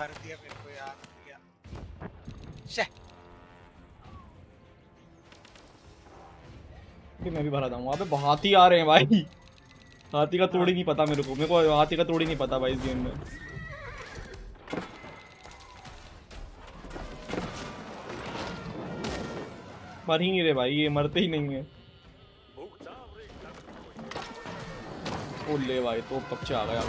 Hardiye verin. मैं भी भरा जाऊँ वहाँ पे हाथी आ रहे हैं भाई। हाथी का तोड़ नहीं पता मेरे को मेरे को हाथी का तोड़ नहीं पता भाई इस गेम में। मर ही नहीं रहे भाई, ये मरते ही नहीं है। ओले भाई तो पक्षी आ गया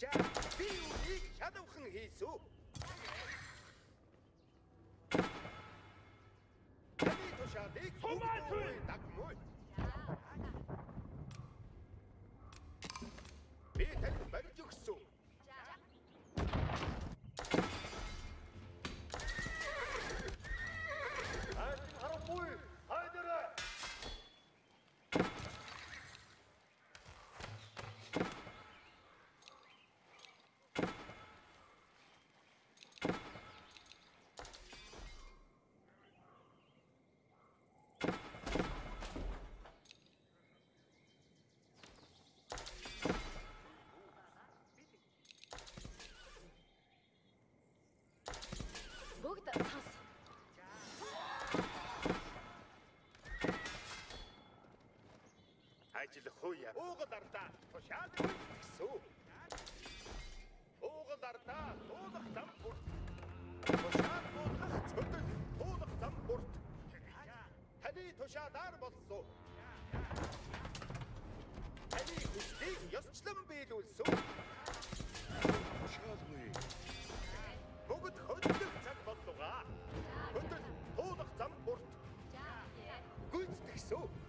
За би үүнийг шалавхан хийсүү. Таны тушаадыг сумаа сүй. Тушаал гэсэн. Уугад ардаа дуулах зам бүрт. Тушаал дуулах цөдөл дуулах зам бүрт. Таны тушаалаар болсон. Таны хүслийг ёсчлон биелүүлсэн. Тушаалгүй. Бүгд хөдлөх цаг боллугаа. Хөдөл дуулах зам бүрт. Гүйцэтгсэн.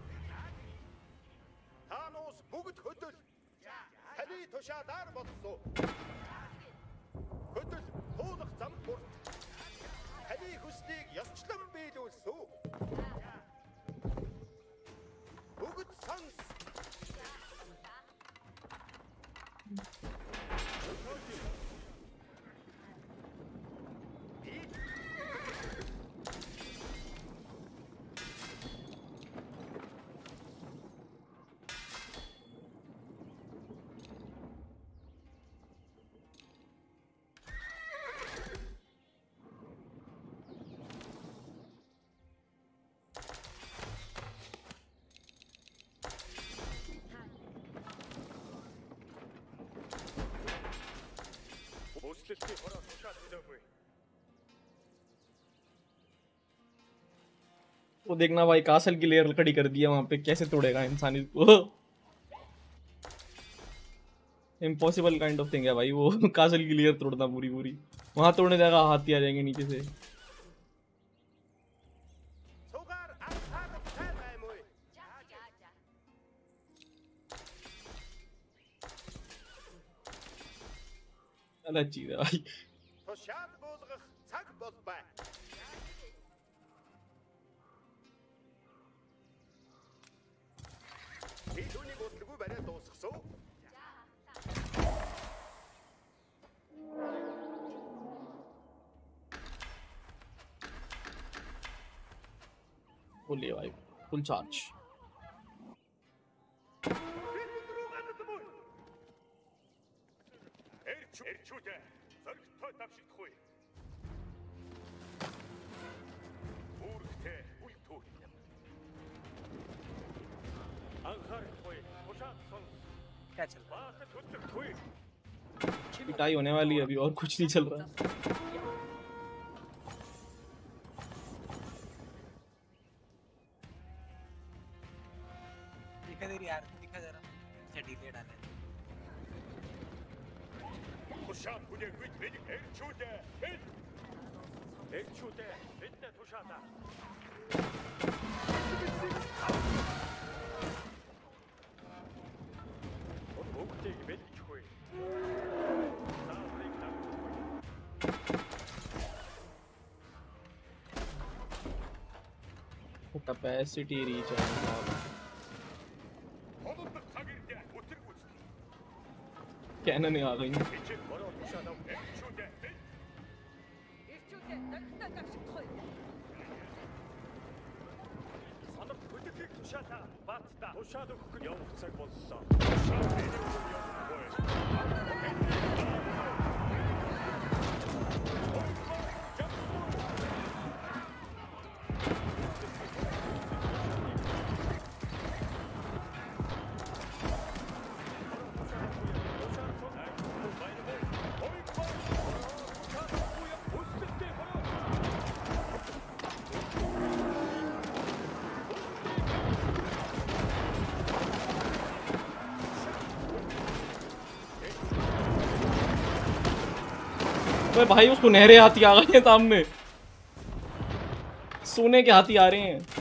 Таны тушаалаар болсон. Хөдөл туулах зам бүрт. Таны хүслийг ёсчлон биелүүлсэн. वो देखना भाई कासल की लेयर खड़ी कर दिया वहाँ पे। कैसे तोड़ेगा इंसान इसको इम्पॉसिबल काइंड ऑफ़ थिंग है भाई वो। कासल की लेयर तोड़ना पूरी पूरी वहाँ तोड़ने जाएगा, हाथी आ जाएँगे नीचे से। Allergider. Тэдүүний бодлого барай дуусгасуу. Fully alive, full charge. Charge Эрч эрчүүдэ зөрөгтэй давшигдахгүй. Үүрэгтэй үл төр. Анхаарахгүй. Тушаад сон. क्या चल रहा Баахад хөдлөхгүй. पिटाई होने वाली है अभी और कुछ नहीं चल रहा कैपेसिटी रीच है Холбог цаг ирдэ өтөр гүйцэтгэв. कैनन आ गई Бичиг бороо тушаадаа эрчүүдэ. Бид Ирчүүдээ дагтаа давшигдахгүй. санап хөдөлгөөг тушаалаа. Баатта тушаад өгөх нь явах цаг боллоо. अबे भाई उसको नहरे हाथी आ गए सामने। सोने के हाथी आ रहे हैं।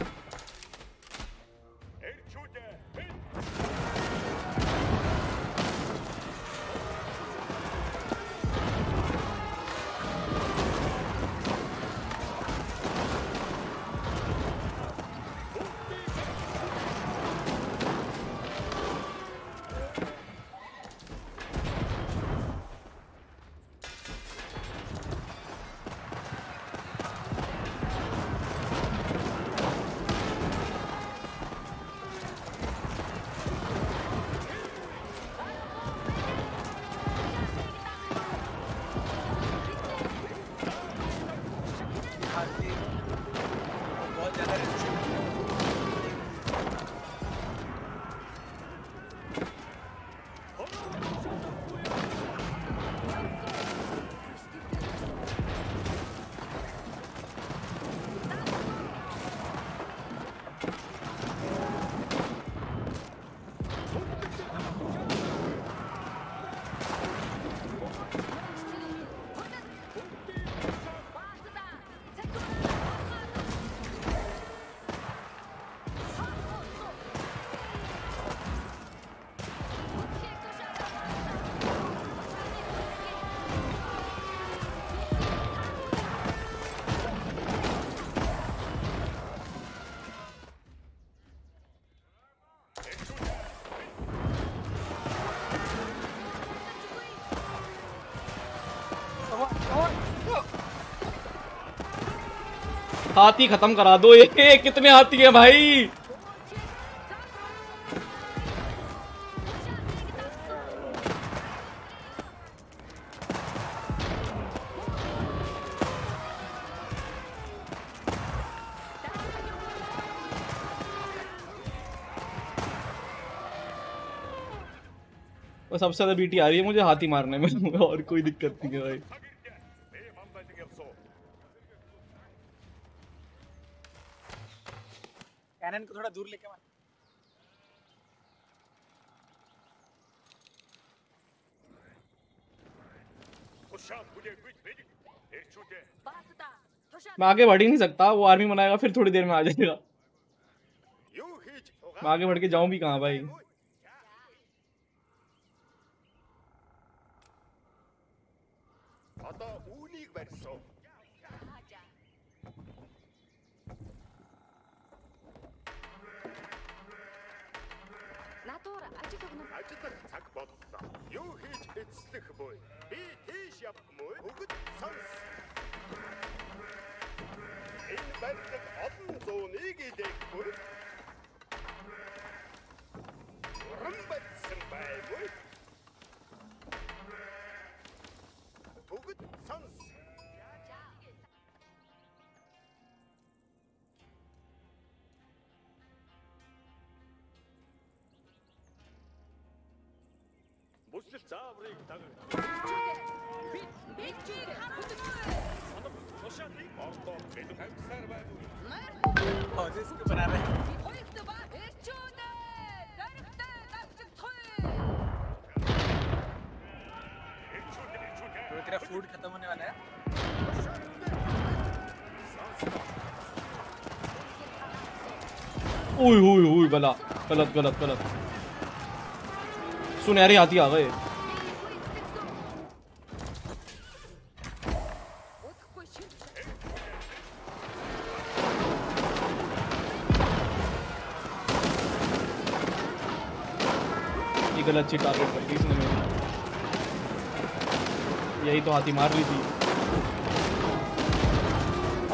हाथी खत्म करा दो। ये कितने हाथी है भाई? सबसे ज़्यादा बीटी आ रही है मुझे हाथी मारने में। और कोई दिक्कत नहीं है भाई। मैं आगे बढ़ ही नहीं सकता वो आर्मी बनाएगा फिर थोड़ी देर में आ जाएगा। मैं आगे बढ़ के जाऊँ भी कहाँ भाई? हुई हुई हुई गला गलत गलत गलत सुनहरे हाथी आ गए गलत अच्छी टारगेट कर दी इसने यही तो हाथी मार ली थी।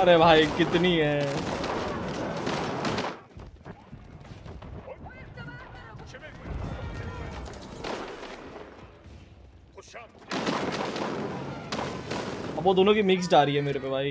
अरे भाई, कितनी है। वो दोनों की मिक्स आ रही है मेरे पे भाई।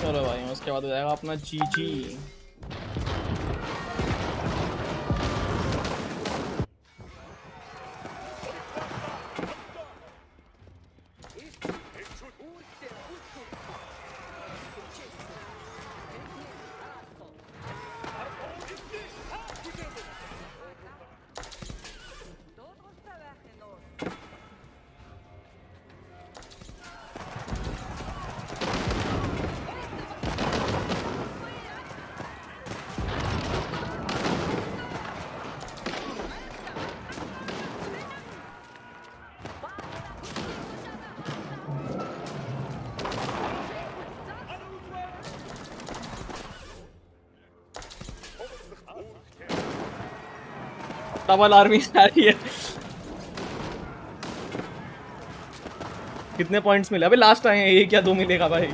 चलो भाई उसके बाद हो जाएगा अपना जी जी डबल आर्मी आ रही है। कितने पॉइंट्स मिले? अभी लास्ट आए हैं एक या दो मिलेगा भाई?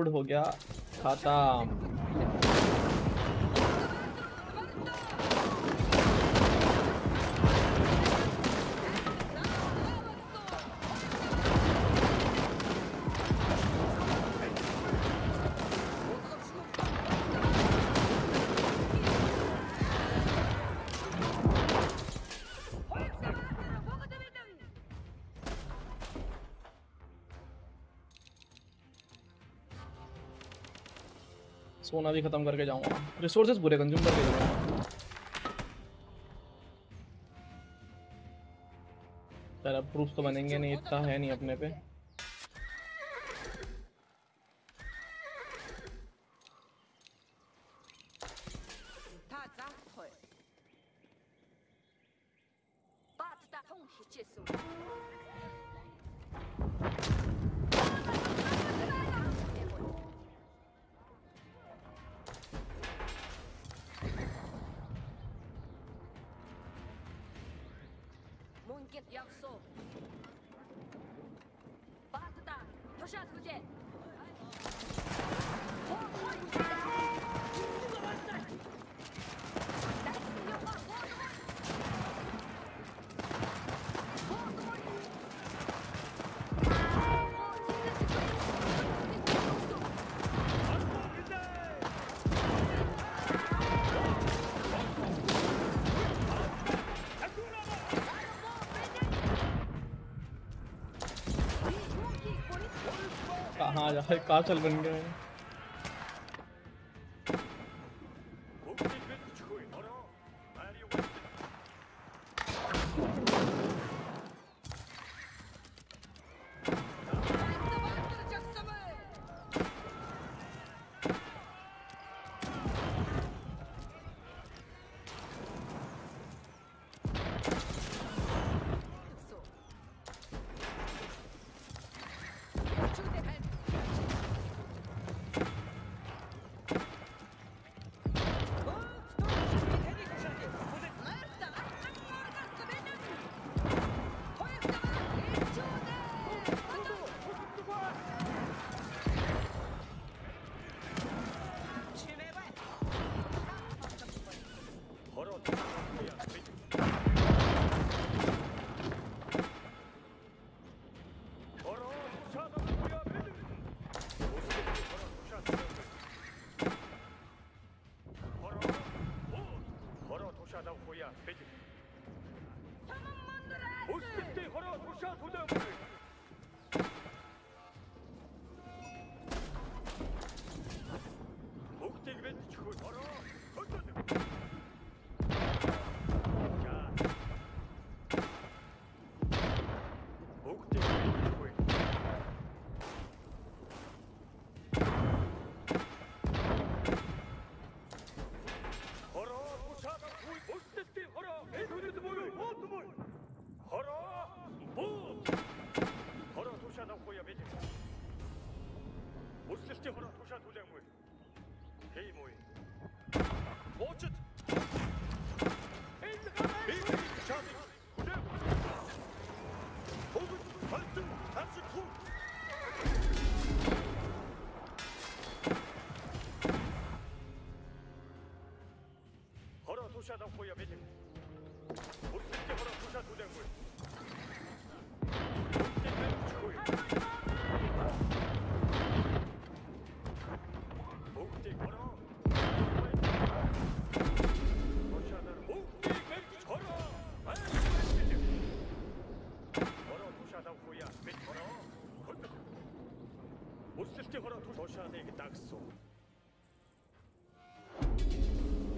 फ़ूड हो गया। खत्म। सोना भी खत्म करके जाऊँगा। रिसोर्सेज पूरे कंज्यूम करके जाऊँगा। प्रूफ तो बनेंगे नहीं, इतना है नहीं अपने पे। कहाँ कांचल बन गए 허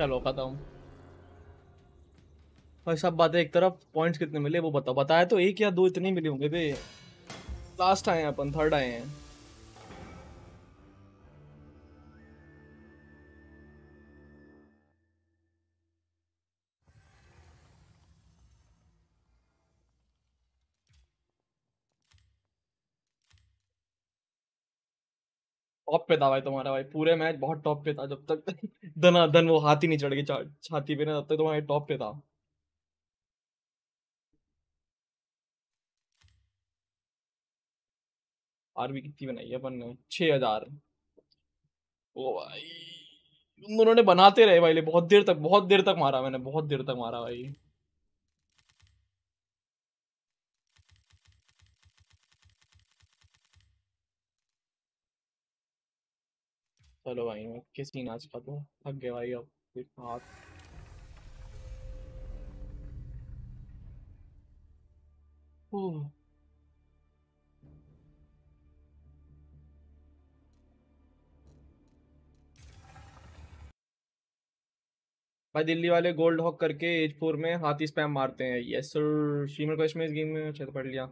चलो, खत्म। भाई, सब बातें एक तरफ़ पॉइंट्स कितने मिले वो बताओ। बताया तो एक या दो इतने मिले होंगे बे। लास्ट आए हैं अपन थर्ड आए हैं। था भाई तुम्हारा भाई। पूरे मैच बहुत टॉप पे था, जब तक धना, धन वो हाथी नहीं चढ़ गई छाती पे ना, तब तक तुम्हारा टॉप पे था। आरबी कितनी बनाई है अपन ने? छह हज़ार। ओ भाई, उन दोनों ने बनाते रहे भाई, बहुत देर तक, बहुत देर तक मारा मैंने, बहुत देर तक मारा भाई। चलो भाई, मैं किसी नाच का तो थक गया भाई अब हाथ। ओह। भाई, दिल्ली वाले गोल्ड हॉक करके एज फोर में हाथी स्पैम मारते हैं। यस सर स्ट्रीमर को इसमें इस गेम में अच्छा तो पढ़ लिया।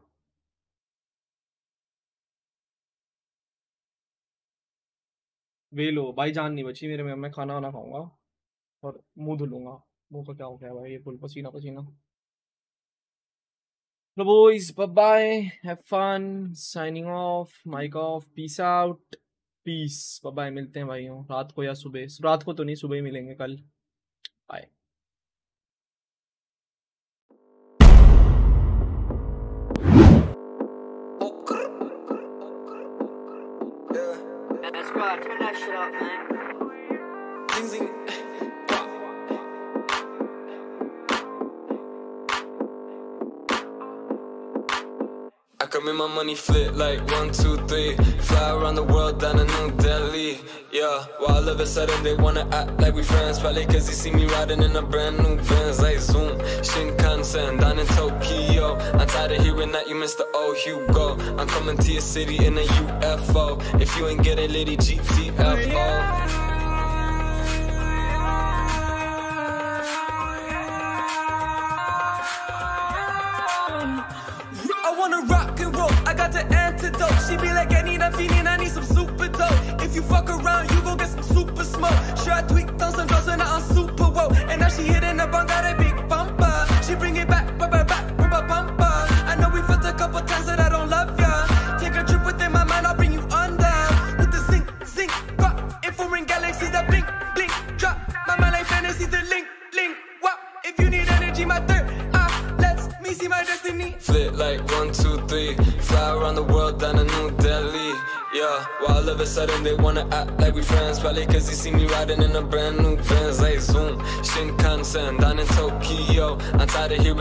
वे लो भाई जान नहीं बची मेरे में मैं खाना वाना खाऊँगा और मुँह धुलूँगा मुँह का क्या हो गया भाई ये फुल पसीना पसीना So boys, bye bye. Have fun. Signing off. Mic off. Peace out. Peace. Bye bye. मिलते हैं भाइयों रात को या सुबह रात को तो नहीं सुबह ही मिलेंगे कल bye turn that shit up, man. Can make my money flip like one, two, three. Fly around the world down in New Delhi. Yeah, while all of a sudden they wanna act like we friends. Probably cause they see me riding in a brand new Benz. Like Zoom, Shinkansen, down in Tokyo. I'm tired of hearing that you missed the old Hugo. I'm coming to your city in a UFO. If you ain't getting litty GTFO. She be like, I need a feeling, I need some super dope. If you fuck around, you gon' get some super smoke. I tweaked on some drugs and I'm super woke. And now she hitting up on got a big bumper. She bring it back, back, back, back, a bumper. I know we fucked a couple times that I don't love ya. Take a trip within my mind, I'll bring you under. With the zinc, zinc, rock. In foreign galaxies, that blink, blink, drop. My mind like fantasy, the link, Flip like one, two, three. Fly around the world down to New Delhi. Yeah, while all of a sudden they wanna act like we friends. Probably cause they see me riding in a brand new Benz. Like Zoom, Shinkansen, down in Tokyo. I'm tired of hearing.